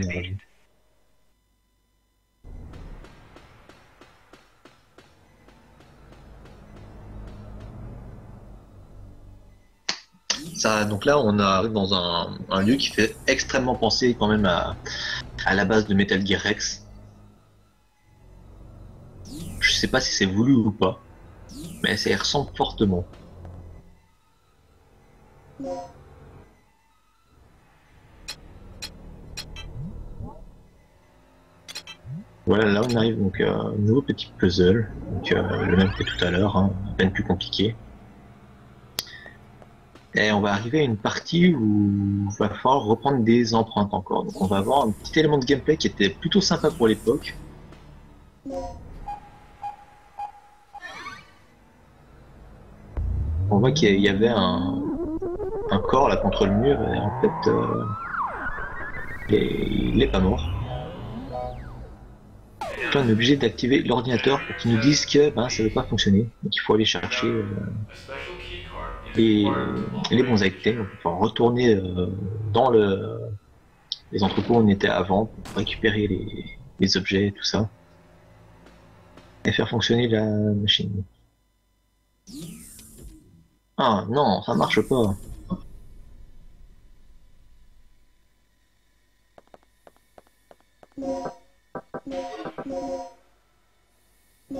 Donc là, on arrive dans un, lieu qui fait extrêmement penser quand même à, la base de Metal Gear Rex. Je sais pas si c'est voulu ou pas, mais ça y ressemble fortement. Voilà, là on arrive donc à un nouveau petit puzzle, euh, le même que tout à l'heure, hein, à peine plus compliqué. Et on va arriver à une partie où il va falloir reprendre des empreintes encore. Donc on va avoir un petit élément de gameplay qui était plutôt sympa pour l'époque. On voit qu'il y avait un, corps là contre le mur et en fait euh, il est- il est pas mort. On est obligé d'activer l'ordinateur pour qu'il nous dise que ben, ça ne veut pas fonctionner. Donc il faut aller chercher euh, Is les, bons items. Donc, il faut retourner euh, dans le, les entrepôts où on était avant pour récupérer les, les objets et tout ça. Et faire fonctionner la machine. Ah non, ça marche pas.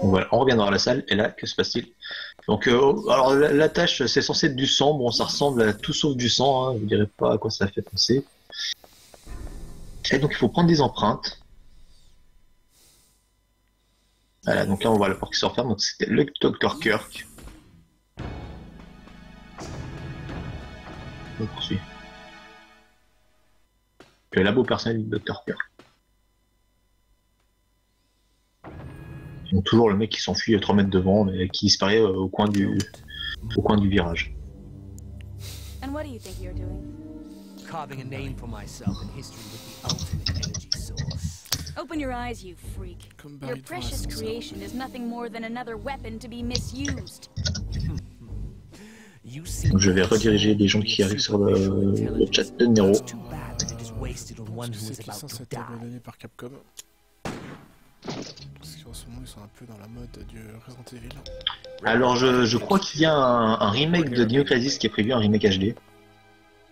On revient dans la salle, et là, que se passe-t-il? Donc, euh, alors la, tâche, c'est censé être du sang. Bon, ça ressemble à tout sauf du sang, hein, je dirais pas à quoi ça fait penser. Et donc, il faut prendre des empreintes. Voilà, donc là, on voit la porte qui se referme, donc c'était le Dr. Kirk. On poursuit. Le labo personnel du Dr. Kirk. Donc toujours le mec qui s'enfuit 3 mètres devant, mais qui disparaît euh, au coin du, au coin du virage. And what do you think you're doing? Carving a name for myself in history with the ultimate energy source. Open your eyes, you freak. Your precious creation is nothing more than another weapon to be misused. Donc je vais rediriger les gens qui arrivent sur le, le chat de Nero. Être par Capcom. Parce qu'en ce moment, ils sont un peu dans la mode du Resident Evil. Alors je, je crois qu'il y a un, un remake de Dino Crisis qui est prévu, un remake HD.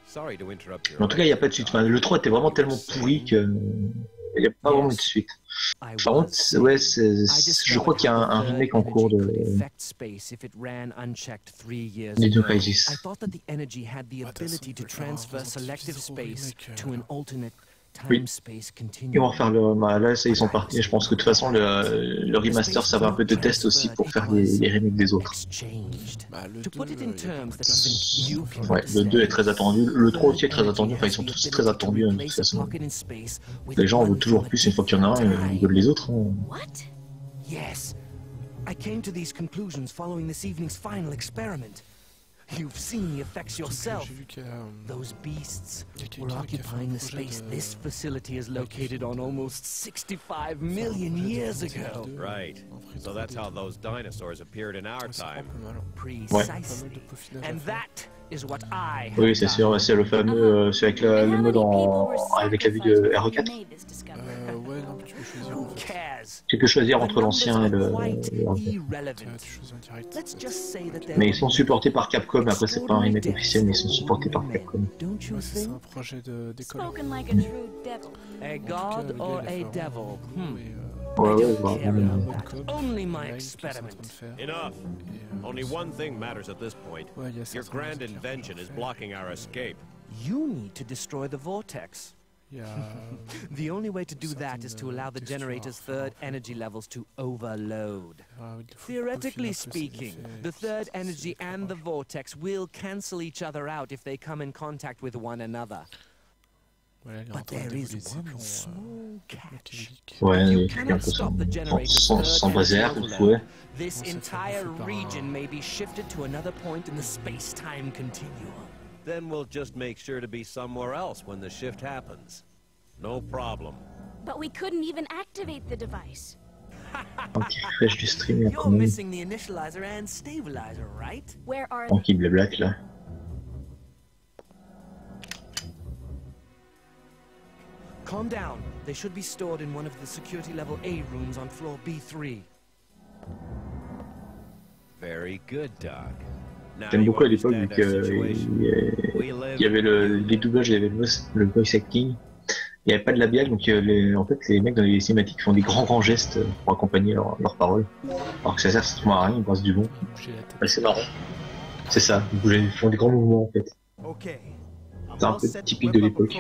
Sorry to interrupt your Mais en tout cas, il n'y a pas de suite. Enfin, le 3 était vraiment tellement pourri que il n'y a pas vraiment de suite. I Par contre, ouais, I je crois qu'il y a un, remake en that cours energy de ago. Crisis. Faire Oui. Ils vont refaire le. bah, là, ça, ils sont partis. Je pense que de toute façon, le, le remaster servait un peu de test aussi pour faire les, les remakes des autres. Bah, le To 2, put it in il y a terms beaucoup that de- even you can Ouais, le 2 est très attendu. Le 3 aussi est très attendu. Enfin, ils sont tous très attendus hein, de toute façon. Les gens en veulent toujours plus une fois qu'il y en a un, ils veulent les autres. hein. What? Yes. I came to these conclusions following this evening's final experiment. You've seen the effects yourself. Those beasts were occupying the space this facility is located on almost 65 million years ago. Right. So that's how those dinosaurs appeared in our time. Precisely. And that is Oui, c'est sûr, c'est le fameux, euh, c'est avec le avec la de R4. Ouais, non, mais tu peux choisir Who en fait. cares? Tu peux choisir The entre l'ancien et le. Mais ils sont supportés par Capcom, après c'est pas un remake officiel, mais ils sont supportés par Capcom. Ouais, c'est un projet d'école. Ouais, ouais, bah, Only my experiment. Enough. Euh, Only one thing matters at this point. Your grand invention is blocking our escape. You need to destroy the vortex. Il y a. The only way to do that is to Certaines, allow the textures generator's à faire, third en fait. energy levels to overload. ah, il faut Theoretically peaufiner un peu ces speaking, effets, the third ces- ces energy and the éclairages. vortex will cancel each other out if they come in contact with one another. Voilà, il est en But train de there is dérouler ses one plans, euh, small catch. mécaniques. Ouais, You il fait un cannot peu sans, stop the sans, generator's sans, third sans energy bazar, il overload. faut, ouais. This On s'est fait entire bouffer par region un- may be shifted to another point in the space-time continuum. Then we'll just make sure to be somewhere else when the shift happens. No problem. But we couldn't even activate the device. Un petit refresh du stream, You're missing the initializer and stabilizer, right? Where are they? Tranquille, blablac là. Calm down. They should be stored in one of the security level A rooms on floor B3. Very good, Doc. J'aime beaucoup à l'époque, vu qu'il. We y, live il y avait le, les doublages, il y avait le voice, le voice acting. Il n'y avait pas de labial, donc euh, les, en fait, les mecs dans les cinématiques font des grands grands gestes pour accompagner leurs leurs paroles. Alors que ça sert strictement à rien, ils brassent du vent. Ouais, c'est marrant. C'est ça, ils bougent- ils font des grands mouvements en fait. C'est un peu typique de l'époque.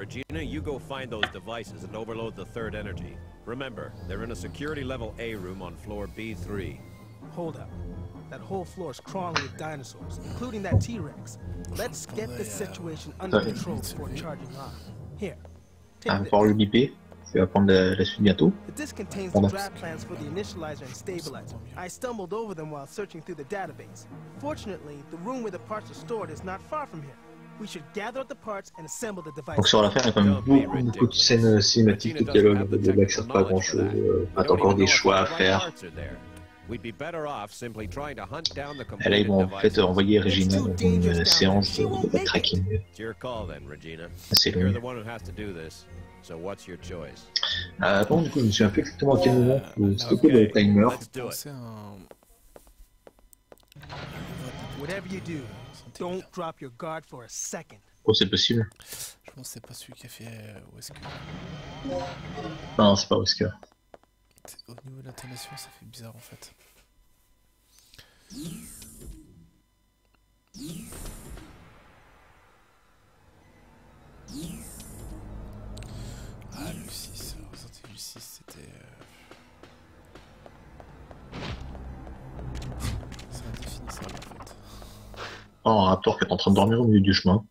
Regina, you go find those devices and overload the third energy. Remember, they're in a security level A room on floor B3. Hold up. That whole floor is crawling with dinosaurs, including that T-Rex. Let's get the situation under control before charging off. Here, take pour this. le biper, tu vas prendre la, la suite bientôt. The disc contains Hold the draft plans for the initializer and stabilizer. I stumbled over them while searching through the database. Fortunately, the room where the parts are stored is not far from here. We should gather up the parts and assemble the device. Donc sur la fin, il y a quand même beaucoup, beaucoup de scènes euh, cinématiques, de dialogues, de qui servent pas à grand chose. Euh, don't encore des choix à faire. parts are there. We'd be better off simply trying to hunt down the Et là, ils vont en fait envoyer Regina dans une séance de, de backtracking It's your call then, Regina. assez You're longue. the one who has to do this. So what's your choice? Euh, attends, du coup, je me souviens plus exactement à quel moment Euh, de stopper le timer. Whatever you do, don't drop your guard for a second. Oh, c'est possible. Je pense que c'est pas celui qui a fait euh, Wesker. Non, c'est pas Oscar. C'est- Au niveau de l'intonation, ça fait bizarre en fait. Ah, le 6, Resident Evil 6, c'était. euh, Un qui est en train de dormir au milieu du chemin.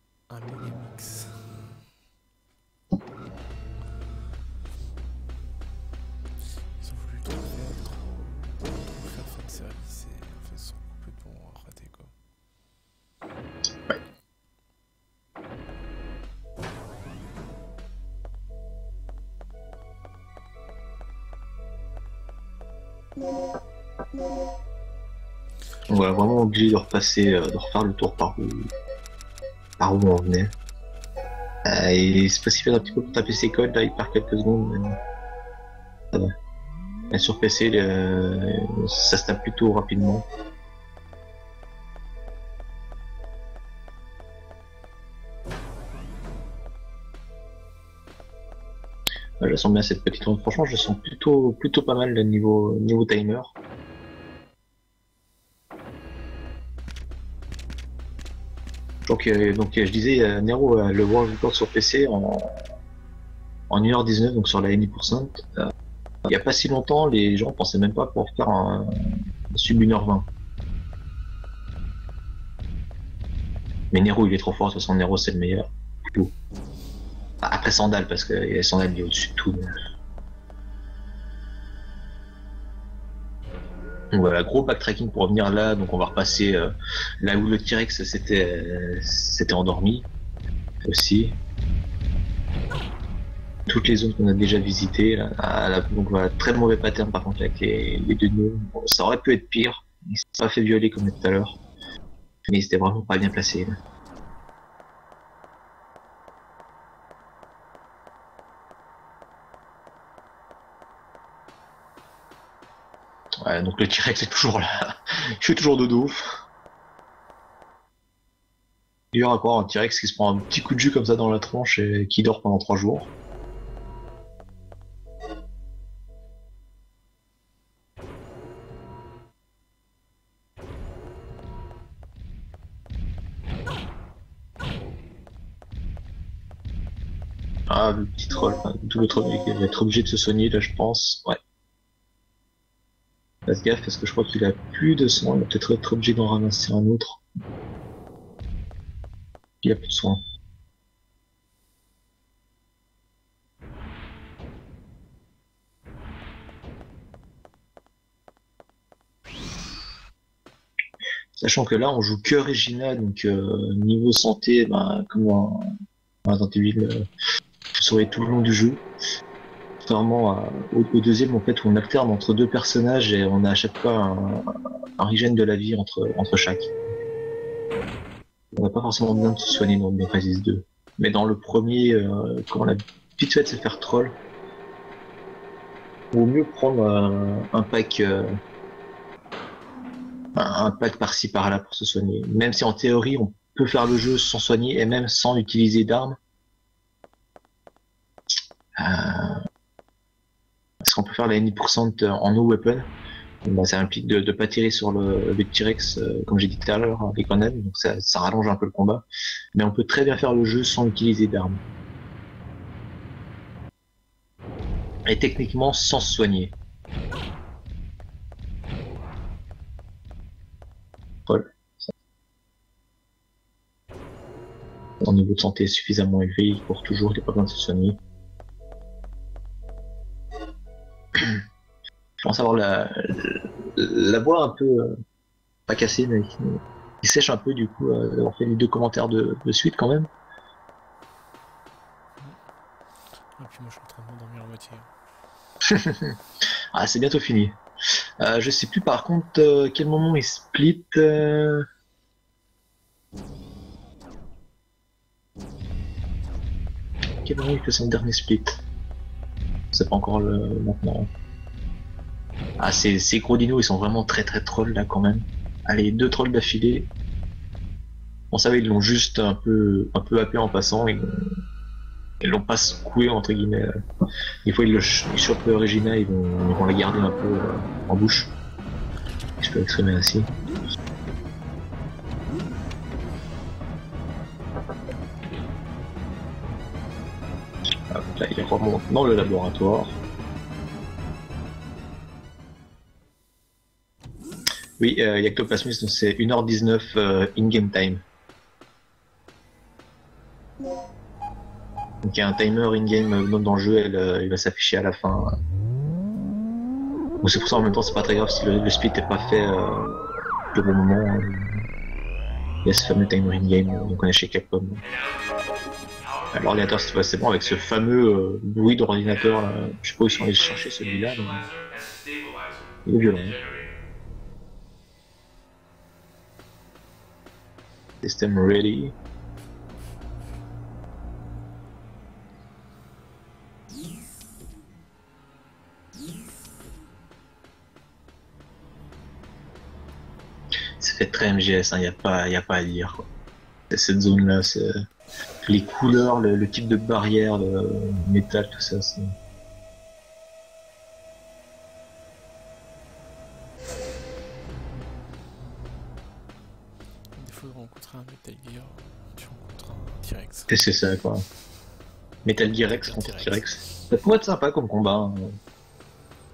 Obligé de repasser, euh, de refaire le tour par où, par où on venait. Euh, et c'est possible faire un petit peu pour taper ses codes, là, il perd quelques secondes, mais sur PC, le- ça se tape plutôt rapidement. Ouais, Je sens bien cette petite ronde. Franchement, je sens plutôt, plutôt pas mal le niveau, niveau timer. Donc, euh, donc euh, je disais, euh, Nero le World Record sur PC en, en 1h19, donc sur la NI%. Euh, il n'y a pas si longtemps, les gens pensaient même pas pouvoir faire un, sub 1h20. Mais Nero, il est trop fort, de toute façon, Nero, c'est le meilleur. Après Sandal, parce que Sandal, est au-dessus de tout. Donc voilà, gros backtracking pour revenir là, donc on va repasser euh, là où le T-Rex s'était euh, endormi aussi. Toutes les zones qu'on a déjà visitées, là, donc voilà, très mauvais pattern par contre avec les, les deux nœuds. Bon, ça aurait pu être pire, il s'est pas fait violer comme tout à l'heure, mais c'était vraiment pas bien placé. là. Ouais, donc le T-Rex est toujours là. Je suis toujours de dos. Dur à croire un T-Rex qui se prend un petit coup de jus comme ça dans la tronche et qui dort pendant trois jours? Ah, le petit troll, tout le troll il va être obligé de se soigner là, je pense. Ouais. Faites gaffe parce que je crois qu'il a plus de soins, il va peut-être être obligé d'en ramasser un autre. Il a plus de soins. Sachant que là on joue que Regina, donc euh, niveau santé, ben, comme dans, dans Resident Evil, euh, vous saurez tout le long du jeu. Contrairement au, deuxième en fait on alterne entre deux personnages et on a à chaque fois un, un de la vie entre, entre chaque. On n'a pas forcément besoin de se soigner dans Dead Crisis 2. Mais dans le premier, euh, quand on a vite fait de se faire troll, vaut mieux prendre un, pack euh, un pack par-ci par-là pour se soigner. Même si en théorie on peut faire le jeu sans soigner et même sans utiliser d'armes. Parce qu'on peut faire la 90% en no weapon. Bah, ça implique de ne pas tirer sur le, le T-Rex, euh, comme j'ai dit tout à l'heure, avec grenade, donc ça, ça rallonge un peu le combat. Mais on peut très bien faire le jeu sans utiliser d'armes. Et techniquement sans se soigner. Paul. Son niveau de santé est suffisamment élevé, il court toujours, il n'est pas besoin de se soigner. Je pense avoir la, la voix un peu, euh, pas cassée, mais qui, qui sèche un peu du coup, euh, d'avoir fait les deux commentaires de, de suite quand même. Et puis moi je suis en train de m'endormir à moitié. Ah, c'est bientôt fini. Euh, je sais plus par contre euh, quel moment il split. Quel moment il fait son dernier split? C'est pas encore le maintenant. Ah, ces, ces gros dinos ils sont vraiment très très trolls là quand même. Allez, deux trolls d'affilée. On savait ils l'ont juste un peu un peu happé en passant. Ils l'ont- pas secoué entre guillemets. Des fois, ils, le ils chopent Regina, ils vont, la garder un peu euh, en bouche. Je peux exprimer ainsi. Donc là, il remonte dans le laboratoire. Oui, euh, il y a Ectoplasmus, donc c'est 1h19 euh, in-game time. Donc il y a un timer in-game dans le jeu, elle, euh, il va s'afficher à la fin. Donc c'est pour ça en même temps c'est pas très grave si le, le split n'est pas fait euh, au bon moment. hein. Il y a ce fameux timer in-game, donc on est chez Capcom. L'ordinateur c'est bon avec ce fameux bruit d'ordinateur, je sais pas où ils sont allés chercher celui-là, il est violent. System ready. Fait très MGS, il n'y a, pas- a pas à dire. Quoi. C'est Cette zone-là, c'est les couleurs, le, le type de barrière, le métal, tout ça. c'est- c'est ça, quoi. Metal Gear Rex contre T-Rex. Ça pourrait être sympa comme combat. hein.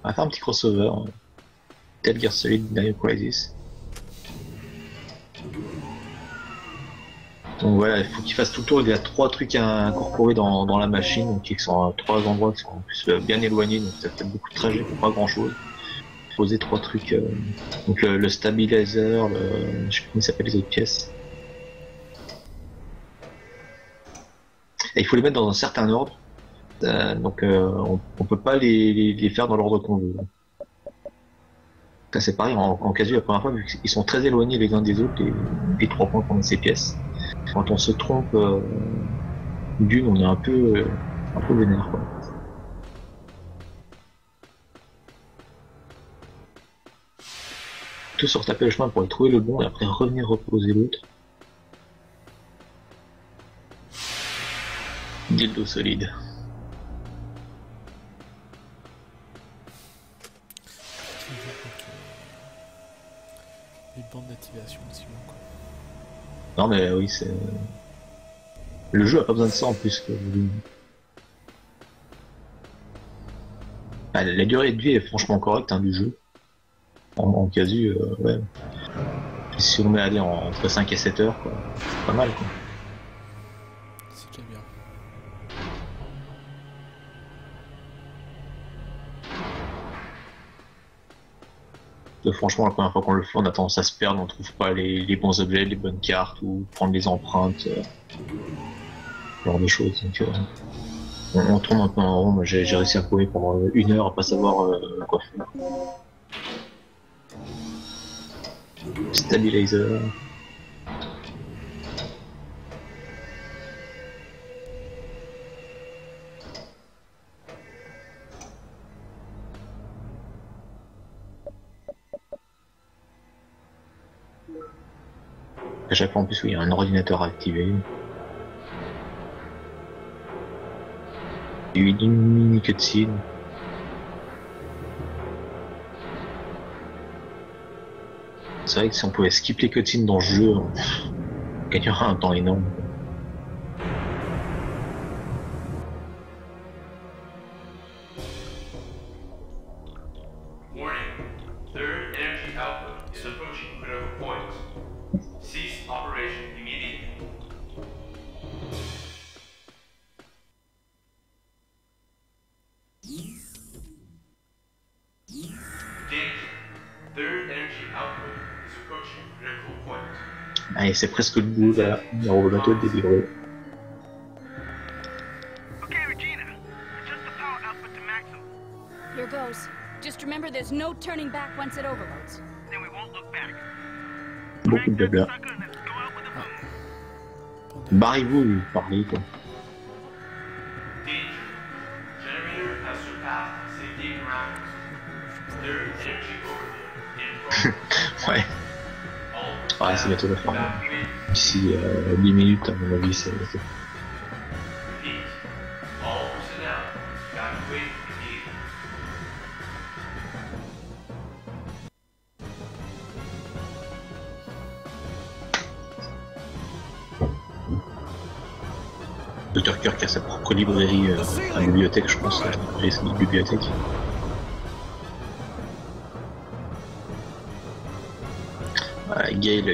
On va faire un petit crossover. hein. Metal Gear Solid Dino Crisis. Donc voilà, il faut qu'il fasse tout le tour. Il y a trois trucs à incorporer dans, la machine, donc qui sont à trois endroits qui sont en plus euh, bien éloignés, donc ça fait beaucoup de trajets pour pas grand chose. reposer trois trucs. euh, donc le, le stabilizer, le, je sais plus comment s'appelle les autres pièces. Et il faut les mettre dans un certain ordre. Euh, donc euh, on, on peut pas les, faire dans l'ordre qu'on veut. Ça c'est pareil en, en casu la première fois vu qu'ils sont très éloignés les uns des autres les, trois points qu'on a ces pièces. Quand on se trompe euh, d'une, on est un peu un peu vénère quoi. Tout se retaper le chemin pour y trouver le bon et après revenir reposer l'autre. Dildo solide. Les bandes d'activation aussi, bon, quoi. Non mais oui c'est. Le jeu a pas besoin de ça en plus que. Ah, la durée de vie est franchement correcte hein, du jeu. En, en casu, euh, ouais. Si on met à aller en- entre 5 et 7 heures, quoi, c'est pas mal quoi. Franchement, la première fois qu'on le fait, on a tendance à se perdre, on trouve pas les, bons objets, les bonnes cartes, ou prendre les empreintes, euh, ce genre de choses. Euh, on, tourne un peu en rond. J'ai réussi à courir pendant une heure à pas savoir euh, quoi faire. Stabilizer. Chaque fois, en plus, oui, il y a un ordinateur à activer. Il y a une mini cutscene. C'est vrai que si on pouvait skip les cutscenes dans le jeu, on gagnerait un temps énorme. The power output to maximum. Here goes. Just remember there's no turning back once it overloads. Then we won't look back. Beaucoup de blabla. Barrez-vous, lui, parlez, quoi. C'est bientôt la fin. D'ici euh, 10 minutes, à mon avis, c'est... Dr. Kirk a sa propre librairie euh, à la bibliothèque, je pense. Il a sa bibliothèque.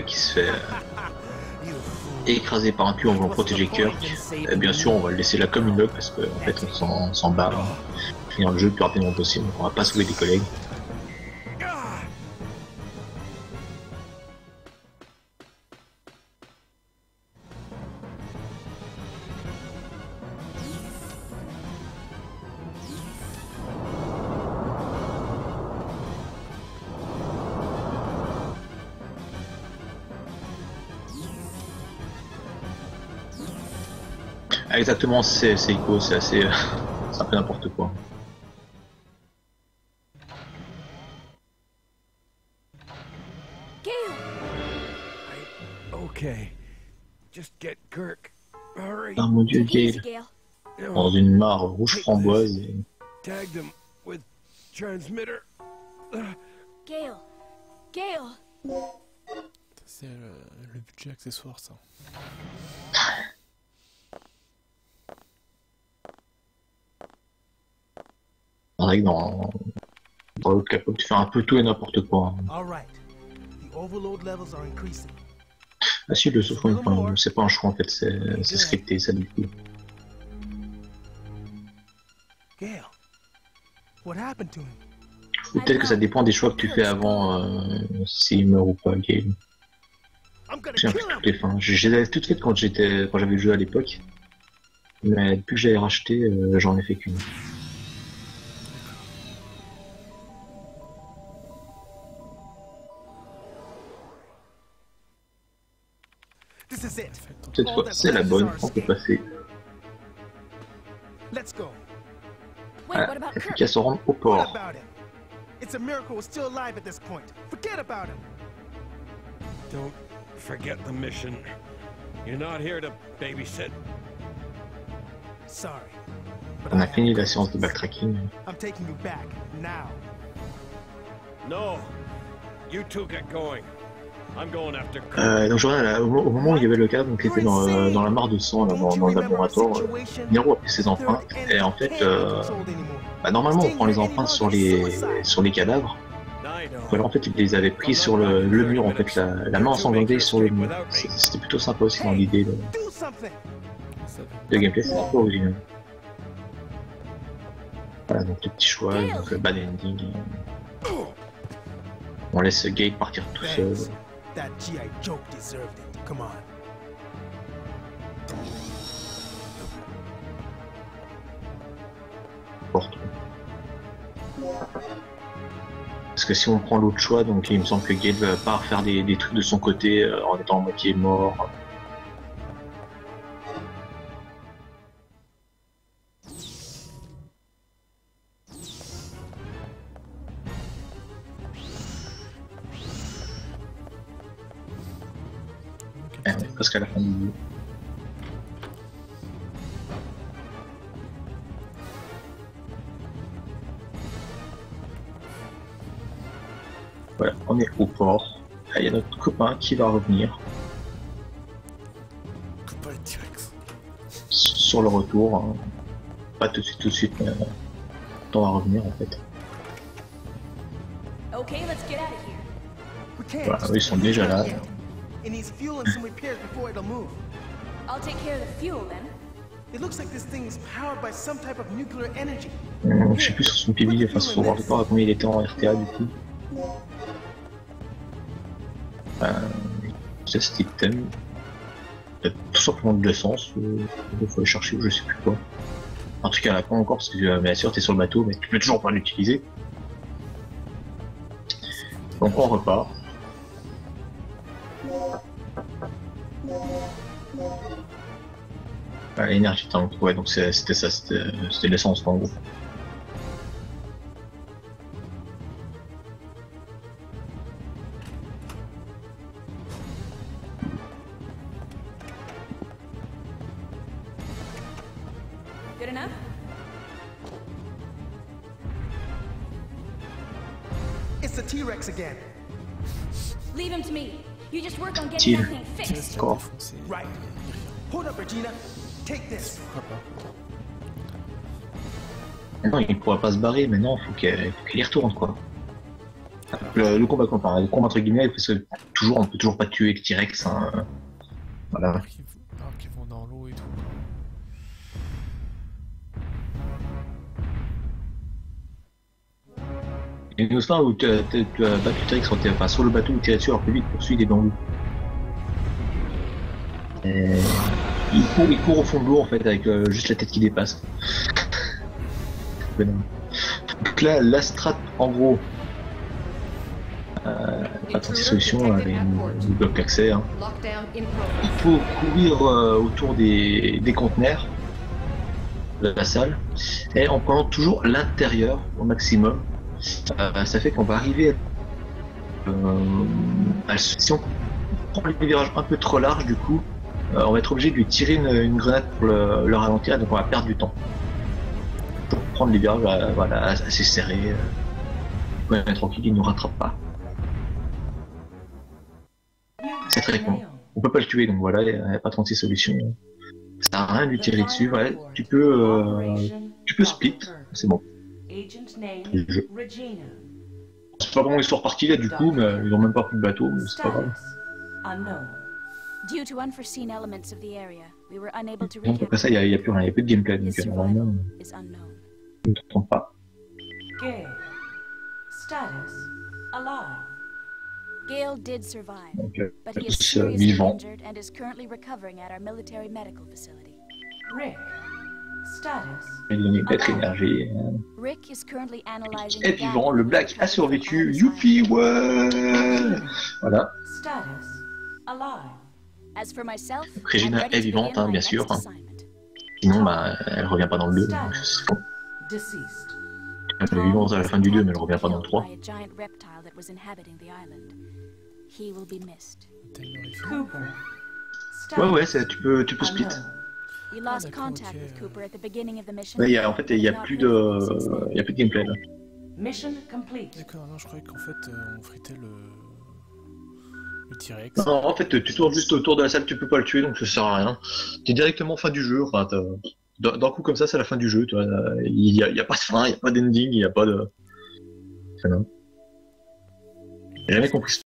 Qui se fait euh, écraser par un pieu en voulant protéger Kirk. Et bien sûr, on va le laisser là comme une log parce qu'en fait, on s'en- on s'en bat. hein. Finir le jeu le plus rapidement possible. On va pas sauver des collègues. Exactement, c'est c'est assez. euh, c'est un peu n'importe quoi. Okay. Just get Kirk. Hurry. Ah mon dieu. Gale. Dans une mare rouge framboise. et- Tagged him with transmitter. Gale! Ça, C'est le, le budget accessoire, ça. Vrai que dans. Dans l'autre capot, tu fais un peu tout et n'importe quoi. All right. The overload levels are increasing. Ah si, le souffle, c'est pas un choix en fait, c'est scripté ça du coup. Gale, what happened to him? Ou peut-être que ça dépend des choix que tu fais avant, euh, s'il meurt ou pas, gonna J'ai un peu toutes les fins. Je les avais toutes faites quand j'étais, quand j'avais le jeu à l'époque. Mais depuis que j'avais racheté, euh, j'en ai fait qu'une. Cette fois, c'est la bonne, on peut passer. Let's go. Wait, Voilà, what about il qu'elle se rende au port. It's a miracle we're still alive at this point. Forget about him. Don't forget the mission. You're not here to babysit. Sorry. On a fini la séance de backtracking. I'm taking you back now. No. You two get going. Euh, donc au, au moment où il y avait le cadavre qui était dans, euh, dans la mare de sang, là, dans, le laboratoire, euh, Nero a pris ses empreintes. Et en fait, euh, bah, normalement, on prend les empreintes sur les, sur les cadavres. Alors en fait, il les avait pris sur le, mur, en fait, la, main ensanglantée sur le mur. C'était plutôt sympa aussi dans l'idée de, gameplay, c'est un peu original. Voilà, donc le petit choix, donc le bad ending. On laisse Gate partir tout seul. Joke deserved it. Come on. Parce que si on prend l'autre choix, donc il me semble que Gale va pas faire des, des trucs de son côté euh, en étant moitié mort. Presque à la fin du jeu. Voilà, on est au port. Ah, Il y a notre copain qui va revenir Copain sur le retour. hein. Pas tout de suite, tout de suite, mais euh, on va revenir en fait. Okay, let's get out of here. We can't. Voilà, eux, ils sont déjà là. It needs fuel and some repairs before it'll move. I'll take care of the fuel then. It looks like this thing is powered by some type of nuclear energy. Je sais plus sur son PV, enfin sur son ordinateur à combien il était en RTA du coup. Euh, c'est cet item. Peut-être tout simplement de l'essence, euh, il faut aller chercher ou je sais plus quoi. En tout cas, là, pas encore parce que euh, bien sûr t'es sur le bateau, mais tu peux toujours pas l'utiliser. Donc on repart. Ah, L'énergie tank, ouais, donc c'est- c'était ça, c'était l'essence en gros. Good enough? It's the T-Rex again. Leave him to me. You just work on getting that thing fixed. Right. Hold up, Regina. Non, il pourra pas se barrer, mais non, faut qu'il faut qu'il y retourne, quoi. Le, le combat, quoi, enfin, le combat entre guillemets, parce que toujours, on peut toujours pas tuer avec T-Rex, hein. Voilà. Alors qu'ils qu'ils vont dans l'eau et tout. Il y a une fin où tu as, tu as- tu as battu T-Rex quand t'es enfin, sur le bateau où tu es dessus, alors que lui, il poursuit, l'eau. Et Il court, il court au fond de l'eau, en fait, avec euh, juste la tête qui dépasse. Donc là, la strat, en gros, euh, de solutions, avec une bloc d'accès, hein. Il faut courir euh, autour des, des conteneurs de la salle et en prenant toujours l'intérieur au maximum. Euh, ça fait qu'on va arriver euh, à, si on prend les virages un peu trop larges du coup on va être obligé de lui tirer une, une grenade pour le, le ralentir donc on va perdre du temps. Pour prendre les virages euh, voilà, assez serrés euh, ouais, tranquille il ne nous rattrape pas. C'est très con. On peut pas le tuer donc voilà il n'y a pas 36 solutions. Ça sert à rien de lui tirer dessus ouais, tu peux euh, tu peux split c'est bon. Le jeu. C'est pas vraiment l'histoire partie là du coup mais ils ont même pas pris de bateau mais c'est pas grave. Due to unforeseen elements of the area, we were unable to donc après ça il y, a- il y a plus rien il y a plus de gameplay donc euh, normalement ne te trompe pas Gay. Status alive. Gale did survive, Donc, euh, but he is euh, seriously injured and is currently recovering at our military medical facility. Rick. Status Il. Rick is currently analyzing Est the vivant, le Black a survécu. Allen's Youpi, ouais Voilà. Status alive. Regina est vivante, hein, bien sûr. Sinon, bah, elle revient pas dans le 2. Status deceased. Elle est vivante à la fin du 2, mais elle revient pas dans le 3. By a giant reptile that was inhabiting the island. He will be missed. Cooper. Ouais, ouais, tu peux, tu peux split. Ouais, il y a- en fait, il y a plus de, y a plus de gameplay là. D'accord, non, je croyais qu'en fait euh, on fritait le. Non, en fait, tu tournes juste autour de la salle, tu peux pas le tuer, donc ça sert à rien. T'es directement fin du jeu. Enfin, d'un coup comme ça, c'est la fin du jeu. Il y a, pas de fin, il y a pas d'ending, il y a pas de. J'ai jamais compris